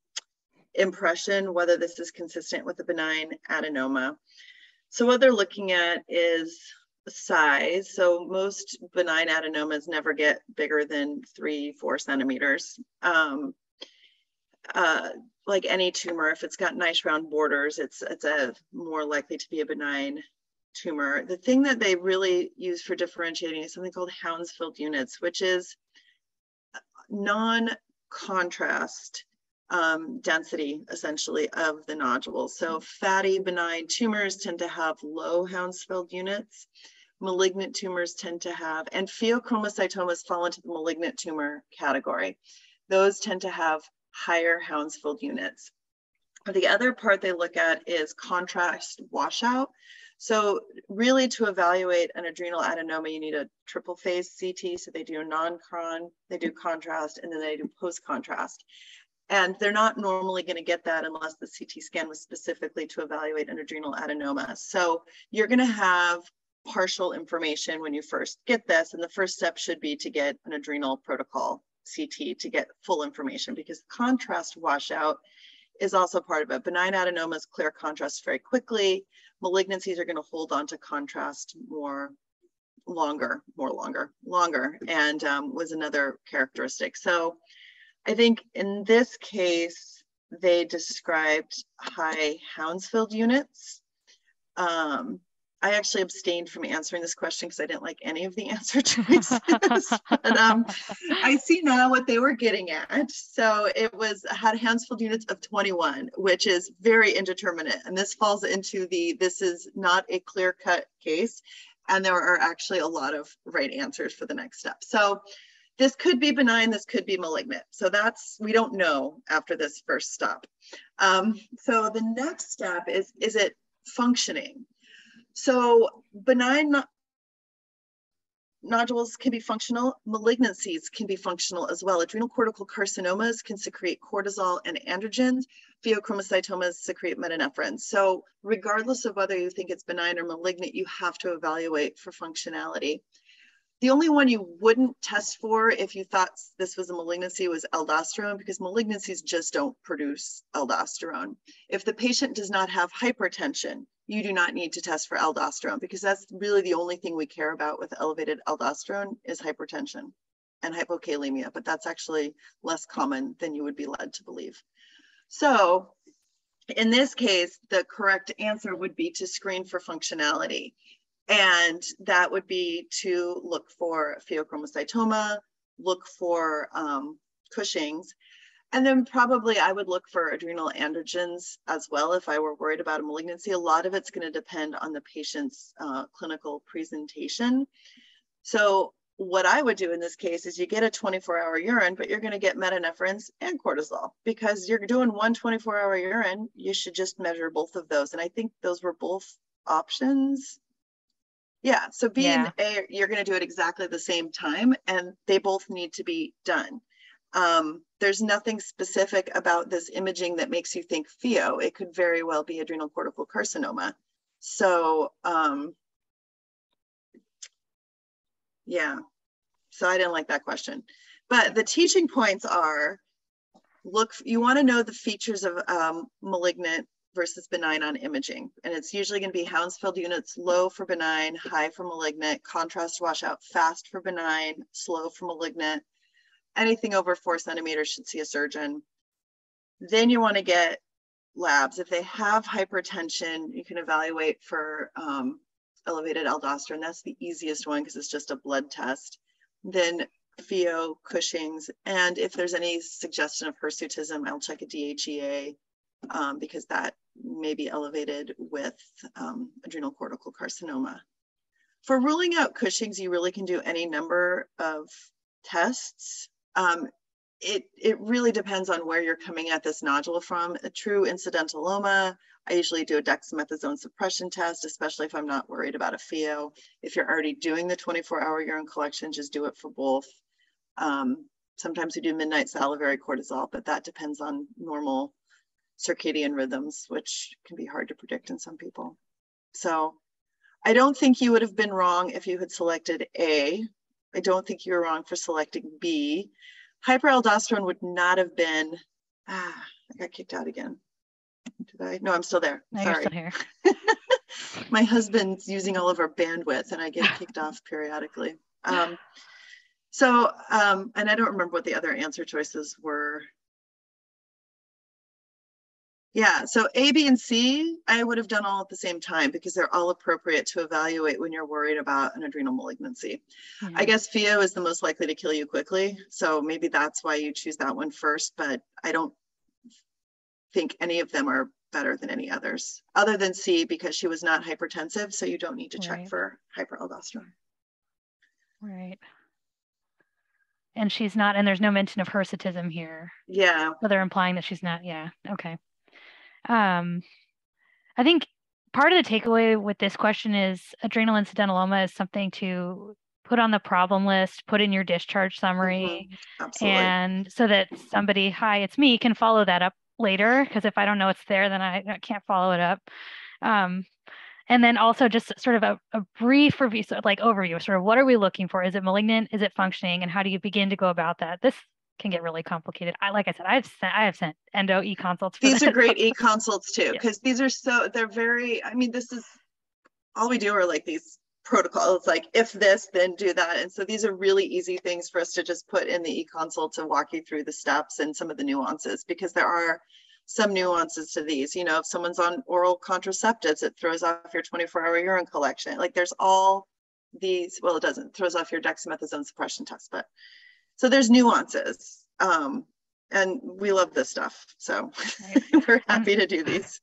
impression whether this is consistent with a benign adenoma. So what they're looking at is size. So most benign adenomas never get bigger than three, four centimeters. Um, uh, like any tumor, if it's got nice round borders, it's it's a more likely to be a benign tumor. The thing that they really use for differentiating is something called Hounsfield units, which is non-contrast um, density essentially of the nodule. So fatty benign tumors tend to have low Hounsfield units. Malignant tumors tend to have, and pheochromocytomas fall into the malignant tumor category. Those tend to have higher Hounsfield units. The other part they look at is contrast washout. So really to evaluate an adrenal adenoma, you need a triple phase CT. So they do a non-con, they do contrast, and then they do post-contrast. And they're not normally going to get that unless the CT scan was specifically to evaluate an adrenal adenoma. So you're going to have partial information when you first get this. And the first step should be to get an adrenal protocol CT to get full information because the contrast washout is also part of it. Benign adenomas clear contrast very quickly. Malignancies are going to hold on to contrast more longer, more longer, longer, and um, was another characteristic. So I think in this case, they described high Hounsfield units. Um, I actually abstained from answering this question because I didn't like any of the answer choices. but um, I see now what they were getting at. So it was had Hounsfield units of 21, which is very indeterminate. And this falls into the this is not a clear cut case. And there are actually a lot of right answers for the next step. So this could be benign, this could be malignant. So that's, we don't know after this first stop. Um, so the next step is, is it functioning? So benign nodules can be functional, malignancies can be functional as well. Adrenal cortical carcinomas can secrete cortisol and androgens. Pheochromocytomas secrete metanephrine. So regardless of whether you think it's benign or malignant, you have to evaluate for functionality. The only one you wouldn't test for if you thought this was a malignancy was aldosterone because malignancies just don't produce aldosterone. If the patient does not have hypertension, you do not need to test for aldosterone because that's really the only thing we care about with elevated aldosterone is hypertension and hypokalemia, but that's actually less common than you would be led to believe. So in this case, the correct answer would be to screen for functionality. And that would be to look for pheochromocytoma, look for um, Cushing's, and then probably I would look for adrenal androgens as well if I were worried about a malignancy. A lot of it's going to depend on the patient's uh, clinical presentation. So what I would do in this case is you get a 24 hour urine, but you're going to get metanephrines and cortisol because you're doing one 24 hour urine. You should just measure both of those. And I think those were both options yeah. So B yeah. and A, you're going to do it exactly the same time, and they both need to be done. Um, there's nothing specific about this imaging that makes you think pheo. It could very well be adrenal cortical carcinoma. So, um, yeah. So I didn't like that question. But the teaching points are look, you want to know the features of um, malignant versus benign on imaging. And it's usually going to be Hounsfield units low for benign, high for malignant, contrast washout fast for benign, slow for malignant. Anything over four centimeters should see a surgeon. Then you want to get labs. If they have hypertension, you can evaluate for um, elevated aldosterone. That's the easiest one because it's just a blood test. Then Pheo, Cushing's, and if there's any suggestion of hirsutism, I'll check a DHEA um, because that may be elevated with um, adrenal cortical carcinoma. For ruling out Cushing's, you really can do any number of tests. Um, it, it really depends on where you're coming at this nodule from. A true incidentaloma, I usually do a dexamethasone suppression test, especially if I'm not worried about a pheo. If you're already doing the 24 hour urine collection, just do it for both. Um, sometimes we do midnight salivary cortisol, but that depends on normal circadian rhythms, which can be hard to predict in some people. So I don't think you would have been wrong if you had selected A. I don't think you were wrong for selecting B. Hyperaldosterone would not have been, ah, I got kicked out again. Did I? No, I'm still there. No, Sorry. You're still here. My husband's using all of our bandwidth and I get kicked off periodically. Um, so, um, and I don't remember what the other answer choices were. Yeah, so A, B, and C, I would have done all at the same time because they're all appropriate to evaluate when you're worried about an adrenal malignancy. Mm-hmm. I guess pheo is the most likely to kill you quickly. So maybe that's why you choose that one first, but I don't think any of them are better than any others, other than C because she was not hypertensive. So you don't need to check Right. for hyperaldosterone. Right. And she's not, and there's no mention of hirsutism here. Yeah. So they're implying that she's not, yeah, okay. Um, I think part of the takeaway with this question is adrenal incidentaloma is something to put on the problem list, put in your discharge summary, Absolutely. and so that somebody, hi, it's me, can follow that up later. Because if I don't know it's there, then I, I can't follow it up. Um, and then also just sort of a, a brief review, so like overview, sort of what are we looking for? Is it malignant? Is it functioning? And how do you begin to go about that? This can get really complicated. I like I said, I've sent I have sent endo e consults. These are great e-consults too, because these are so, they're very, I mean, this is, all we do are like these protocols, like if this, then do that. And so these are really easy things for us to just put in the e-consult to walk you through the steps and some of the nuances, because there are some nuances to these. You know, if someone's on oral contraceptives, it throws off your 24 hour urine collection. Like there's all these, well, it doesn't, it throws off your dexamethasone suppression test, but so there's nuances. Um, and we love this stuff. So we're happy to do these.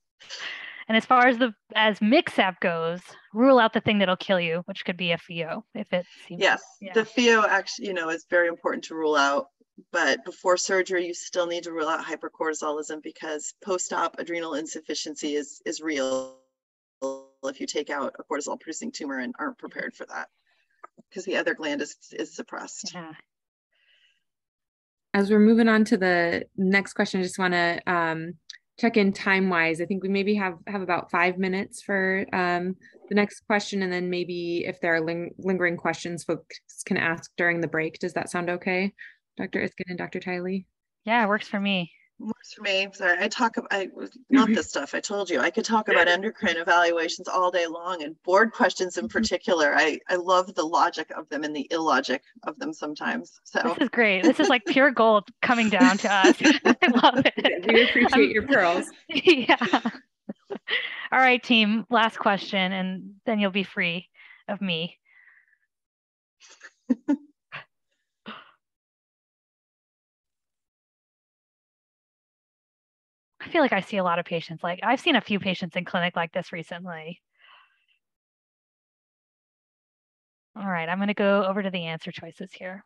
And as far as the as MKSAP goes, rule out the thing that'll kill you, which could be a pheo if it seems. Yes, yeah. the pheo actually, you know, is very important to rule out. But before surgery, you still need to rule out hypercortisolism because post-op adrenal insufficiency is is real if you take out a cortisol producing tumor and aren't prepared for that because the other gland is is suppressed. Yeah. As we're moving on to the next question, I just want to um, check in time wise. I think we maybe have have about five minutes for um, the next question, and then maybe if there are ling lingering questions, folks can ask during the break. Does that sound okay, Dr. Iskin and Dr. Tylee? Yeah, it works for me. Works for me. Sorry, I talk. ab- I love this stuff. I told you I could talk about endocrine evaluations all day long, and board questions in mm-hmm. particular. I I love the logic of them and the illogic of them sometimes. So This is great. This is like pure gold coming down to us. I love it. We appreciate um, your pearls. yeah. All right, team. Last question, and then you'll be free of me. I feel like I see a lot of patients. Like I've seen a few patients in clinic like this recently. All right, I'm going to go over to the answer choices here.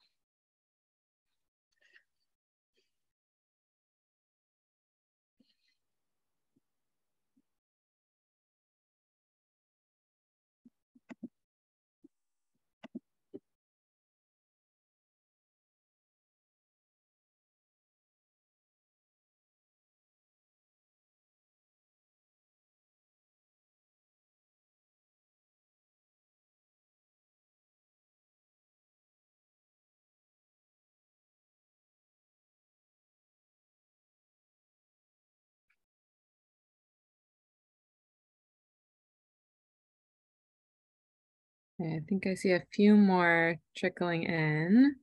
Okay, I think I see a few more trickling in.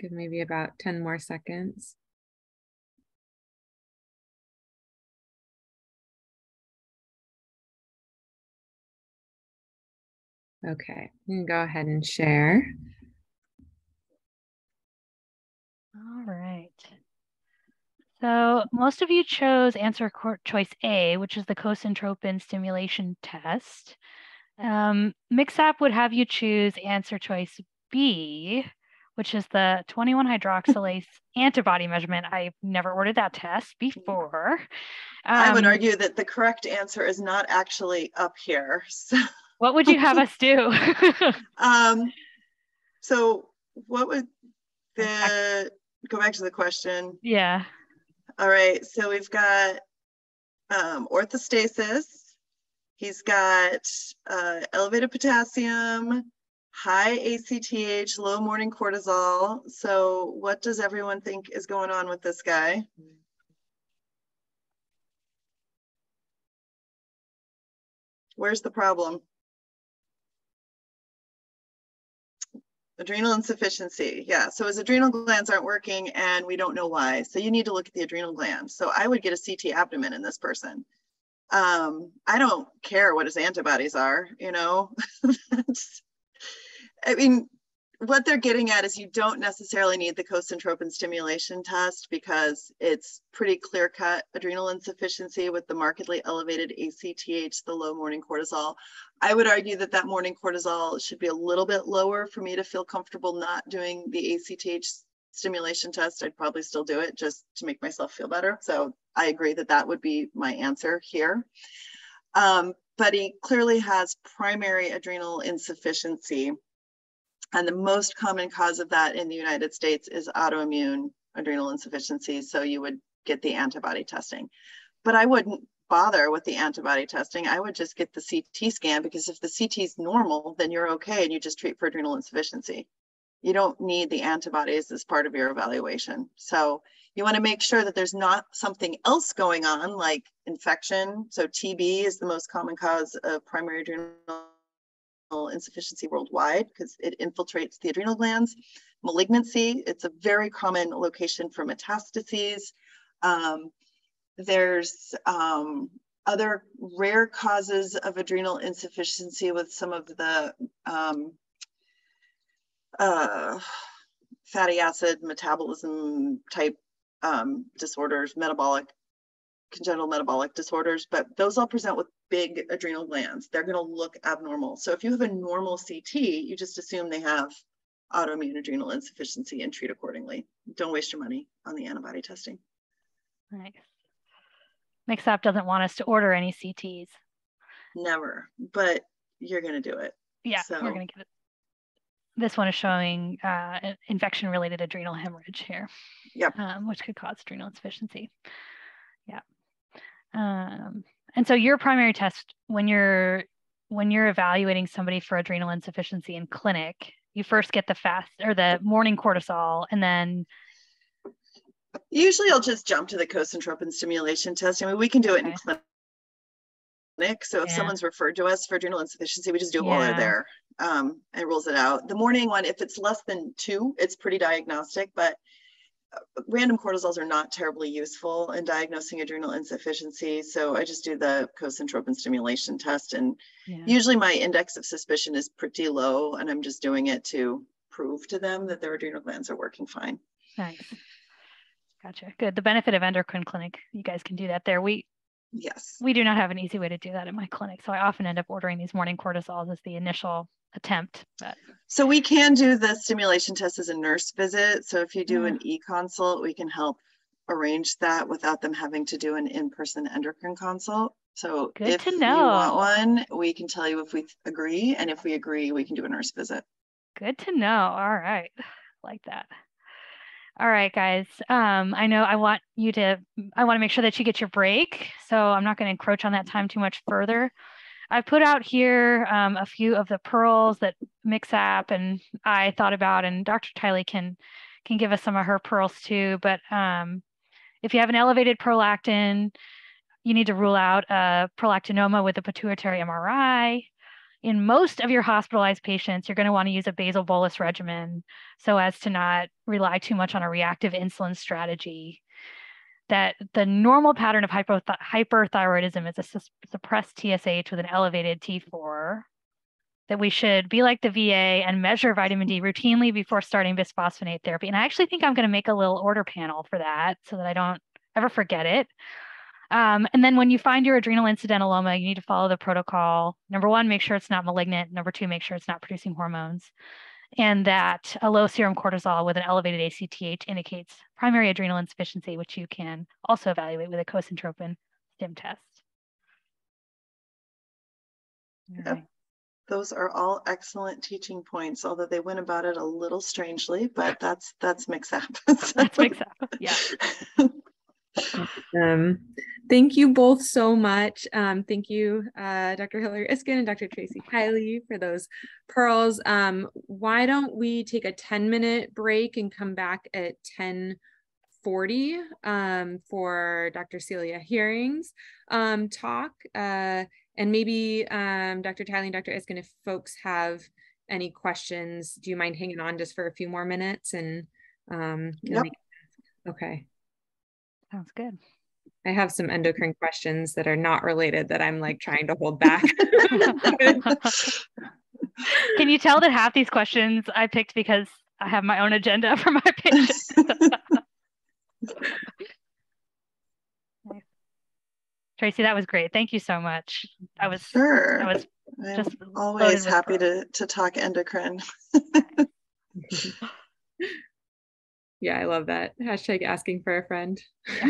Give maybe about 10 more seconds. Okay, you can go ahead and share. All right. So most of you chose answer choice A, which is the cosyntropin stimulation test. Um, MKSAP would have you choose answer choice B, which is the 21 hydroxylase antibody measurement. I've never ordered that test before. I would Um, argue that the correct answer is not actually up here. So, What would you have us do? um, so what would the go back to the question? yeah. All right, so we've got um, orthostasis. He's got uh, elevated potassium, high ACTH, low morning cortisol. So, what does everyone think is going on with this guy? Where's the problem? Adrenal insufficiency. Yeah. So his adrenal glands aren't working and we don't know why. So you need to look at the adrenal glands. So I would get a CT abdomen in this person. Um, I don't care what his antibodies are, you know. I mean, what they're getting at is you don't necessarily need the cosyntropin stimulation test because it's pretty clear cut adrenal insufficiency with the markedly elevated ACTH, the low morning cortisol. I would argue that that morning cortisol should be a little bit lower for me to feel comfortable not doing the ACTH stimulation test. I'd probably still do it just to make myself feel better. So I agree that that would be my answer here. Um, but he clearly has primary adrenal insufficiency and the most common cause of that in the United States is autoimmune adrenal insufficiency. So you would get the antibody testing. But I wouldn't bother with the antibody testing. I would just get the CT scan because if the CT is normal, then you're okay and you just treat for adrenal insufficiency. You don't need the antibodies as part of your evaluation. So you want to make sure that there's not something else going on like infection. So TB is the most common cause of primary adrenal insufficiency worldwide because it infiltrates the adrenal glands. Malignancy, it's a very common location for metastases. Um, there's um, other rare causes of adrenal insufficiency with some of the um, uh, fatty acid metabolism type um, disorders, metabolic congenital metabolic disorders, but those all present with big adrenal glands. They're going to look abnormal. So if you have a normal CT, you just assume they have autoimmune adrenal insufficiency and treat accordingly. Don't waste your money on the antibody testing. Nice. MKSAP doesn't want us to order any CTs. Never, but you're going to do it. Yeah, so. we're going to get it. This one is showing uh, infection-related adrenal hemorrhage here, yep. Um, which could cause adrenal insufficiency. Yeah. Um, and so your primary test when you're when you're evaluating somebody for adrenal insufficiency in clinic, you first get the fast or the morning cortisol and then usually I'll just jump to the cosyntropin stimulation test. I mean, we can do it in clinic. So if yeah. someone's referred to us for adrenal insufficiency, we just do it yeah. while they're there. Um, and rules it out. The morning one, if it's less than two, it's pretty diagnostic, but random cortisols are not terribly useful in diagnosing adrenal insufficiency. So I just do the cosyntropin stimulation test. And yeah. usually my index of suspicion is pretty low. And I'm just doing it to prove to them that their adrenal glands are working fine. Nice. Gotcha. Good. The benefit of endocrine clinic, you guys can do that there. We yes. We do not have an easy way to do that in my clinic. So I often end up ordering these morning cortisols as the initial attempt. But. So we can do the stimulation test as a nurse visit. So if you do an mm. e-consult, we can help arrange that without them having to do an in-person endocrine consult. So Good if to know. you want one, we can tell you if we agree. And if we agree, we can do a nurse visit. Good to know. All right. Like that. All right, guys. Um, I know I want you to, I want to make sure that you get your break. So I'm not going to encroach on that time too much further. I put out here um, a few of the pearls that MKSAP and I thought about, and Dr. Tylee can can give us some of her pearls too. But um, if you have an elevated prolactin, you need to rule out a prolactinoma with a pituitary MRI. In most of your hospitalized patients, you're going to want to use a basal bolus regimen so as to not rely too much on a reactive insulin strategy that the normal pattern of hypoth- hyperthyroidism is a suppressed TSH with an elevated T4, that we should be like the VA and measure vitamin D routinely before starting bisphosphonate therapy. And I actually think I'm going to make a little order panel for that so that I don't ever forget it. Um, and then when you find your adrenal incidentaloma, you need to follow the protocol. Number one, make sure it's not malignant. Number two, make sure it's not producing hormones and that a low serum cortisol with an elevated ACTH indicates primary adrenal insufficiency, which you can also evaluate with a cosyntropin stim test. Right. Those are all excellent teaching points, although they went about it a little strangely, but that's that's MKSAP. that's MKSAP, yeah. Um, thank you both so much. Um, thank you, uh, Dr. Hillary Iskin and Dr. Tracy Tylee for those pearls. Um, why don't we take a 10 minute break and come back at 1040 um, for Dr. Celia Hearing's um, talk. Uh, and maybe um, Dr. Tylee and Dr. Iskin, if folks have any questions, do you mind hanging on just for a few more minutes? And um, yep. okay. Sounds good. I have some endocrine questions that are not related that I'm like trying to hold back. Can you tell that half these questions I picked because I have my own agenda for my patients? Tracy, that was great. Thank you so much. That was sure. That was I'm just always happy to to talk endocrine. yeah, I love that. Hashtag asking for a friend.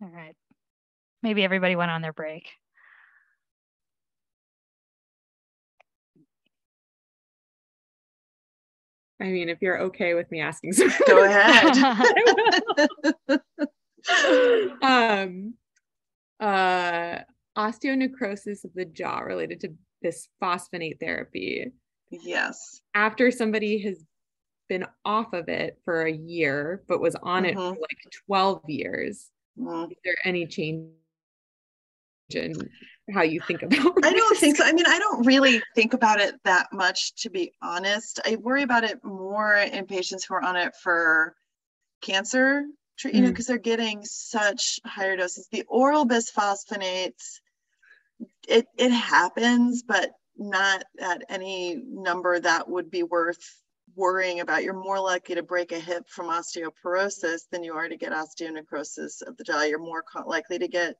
All right. Maybe everybody went on their break. I mean, if you're okay with me asking, go ahead. um, uh, osteonecrosis of the jaw related to bisphosphonate therapy. Yes. After somebody has been off of it for a year, but was on mm-hmm. it for like 12 years, mm-hmm. is there any change in how you think about it? I don't think so. I mean, I don't really think about it that much, to be honest. I worry about it more in patients who are on it for cancer, you mm. know, because they're getting such higher doses. The oral bisphosphonates, it it happens, but not at any number that would be worth worrying about. You're more likely to break a hip from osteoporosis than you are to get osteonecrosis of the jaw. You're more likely to get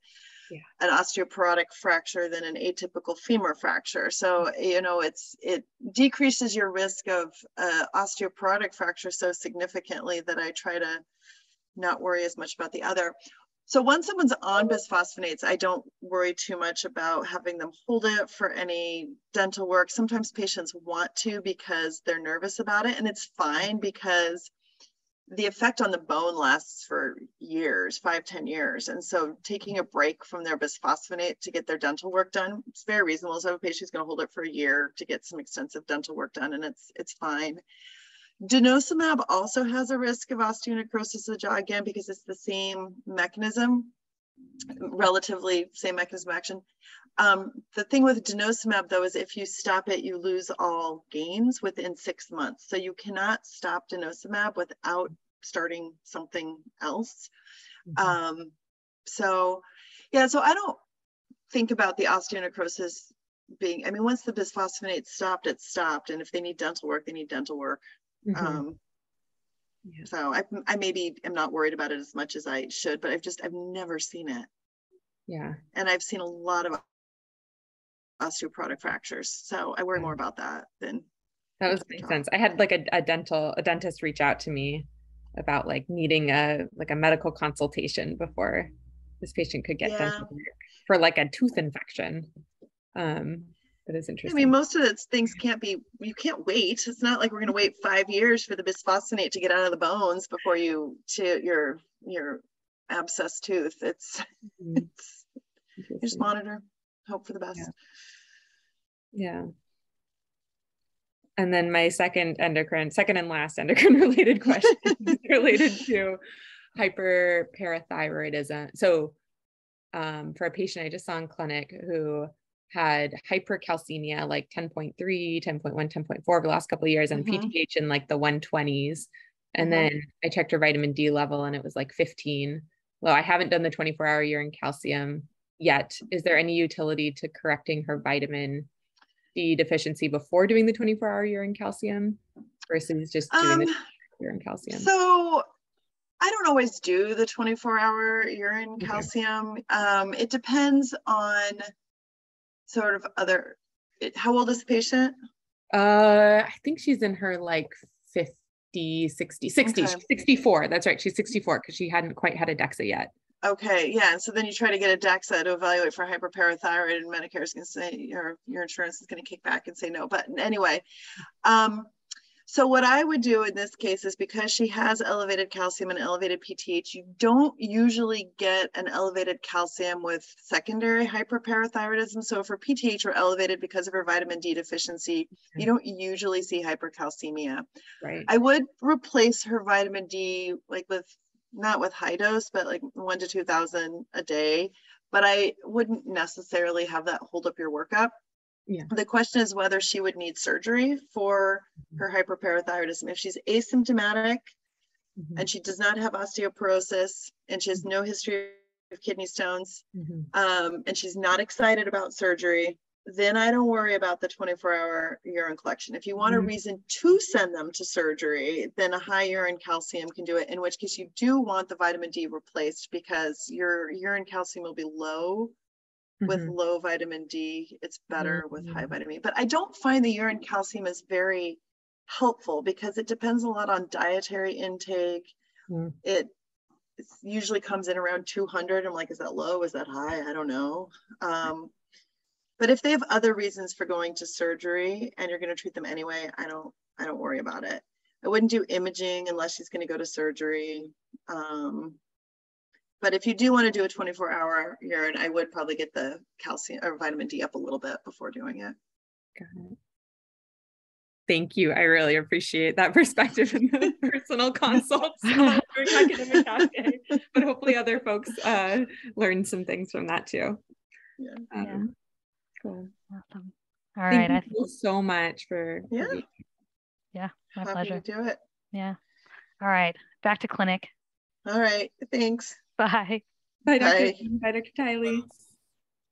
yeah. an osteoporotic fracture than an atypical femur fracture. So, you know, it's it decreases your risk of uh, osteoporotic fracture so significantly that I try to not worry as much about the other. So once someone's on bisphosphonates, I don't worry too much about having them hold it for any dental work. Sometimes patients want to because they're nervous about it, and it's fine because the effect on the bone lasts for years, five, ten years. And so taking a break from their bisphosphonate to get their dental work done, it's very reasonable. So a patient's going to hold it for a year to get some extensive dental work done, and it's it's fine. Denosumab also has a risk of osteonecrosis of the jaw again because it's the same mechanism, relatively same mechanism of action. Um, the thing with denosumab though is if you stop it, you lose all gains within six months. So you cannot stop denosumab without starting something else. Mm-hmm. Um, so yeah, so I don't think about the osteonecrosis being, I mean, once the bisphosphonate stopped, it stopped. And if they need dental work, they need dental work. Mm-hmm. Um, yeah. So I, I maybe am not worried about it as much as I should, but I've just, I've never seen it. Yeah. And I've seen a lot of osteoporotic fractures. So I worry more about that than. That was makes sense. I had like a, a dental, a dentist reach out to me about like needing a, like a medical consultation before this patient could get yeah. dental for like a tooth infection. Um, that is interesting. I mean, most of those things can't be, you can't wait. It's not like we're going to wait five years for the bisphosphonate to get out of the bones before you, to your, your abscess tooth. It's, mm-hmm. it's, just monitor, hope for the best. Yeah. yeah. And then my second endocrine, second and last endocrine related question related to hyperparathyroidism. So um, for a patient I just saw in clinic who had hypercalcemia like 10.3 10.1 10.4 over the last couple of years and mm-hmm. pth in like the 120s and mm-hmm. then i checked her vitamin d level and it was like 15 well i haven't done the 24 hour urine calcium yet is there any utility to correcting her vitamin d deficiency before doing the 24 hour urine calcium versus just doing um, the urine calcium so I don't always do the 24 hour urine calcium. Um, it depends on sort of other how old is the patient uh i think she's in her like 50 60 60 okay. 64 that's right she's 64 because she hadn't quite had a dexa yet okay yeah so then you try to get a dexa to evaluate for hyperparathyroid and medicare is going to say your your insurance is going to kick back and say no but anyway um so what I would do in this case is because she has elevated calcium and elevated PTH, you don't usually get an elevated calcium with secondary hyperparathyroidism. So if her PTH are elevated because of her vitamin D deficiency, you mm-hmm. don't usually see hypercalcemia. Right. I would replace her vitamin D like with not with high dose, but like one to 2000 a day. But I wouldn't necessarily have that hold up your workup. Yeah. The question is whether she would need surgery for mm-hmm. her hyperparathyroidism. If she's asymptomatic mm-hmm. and she does not have osteoporosis and she has mm-hmm. no history of kidney stones mm-hmm. um, and she's not excited about surgery, then I don't worry about the 24 hour urine collection. If you want mm-hmm. a reason to send them to surgery, then a high urine calcium can do it, in which case you do want the vitamin D replaced because your urine calcium will be low. Mm-hmm. With low vitamin D, it's better with high mm-hmm. vitamin. But I don't find the urine calcium is very helpful because it depends a lot on dietary intake. Mm. It usually comes in around 200. I'm like, is that low? Is that high? I don't know. Um, but if they have other reasons for going to surgery and you're going to treat them anyway, I don't, I don't worry about it. I wouldn't do imaging unless she's going to go to surgery. Um, but if you do want to do a 24 hour urine, I would probably get the calcium or vitamin D up a little bit before doing it. Got it. Thank you. I really appreciate that perspective in the personal consults during academic day. but hopefully other folks uh, learn some things from that too. Yeah. Um, yeah. Cool. Awesome. All right. Thank you so much for yeah. Yeah, my Happy pleasure. To do it. Yeah. All right. Back to clinic. All right. Thanks. Bye. Bye, Dr. Bye, Bye Dr. Tylee.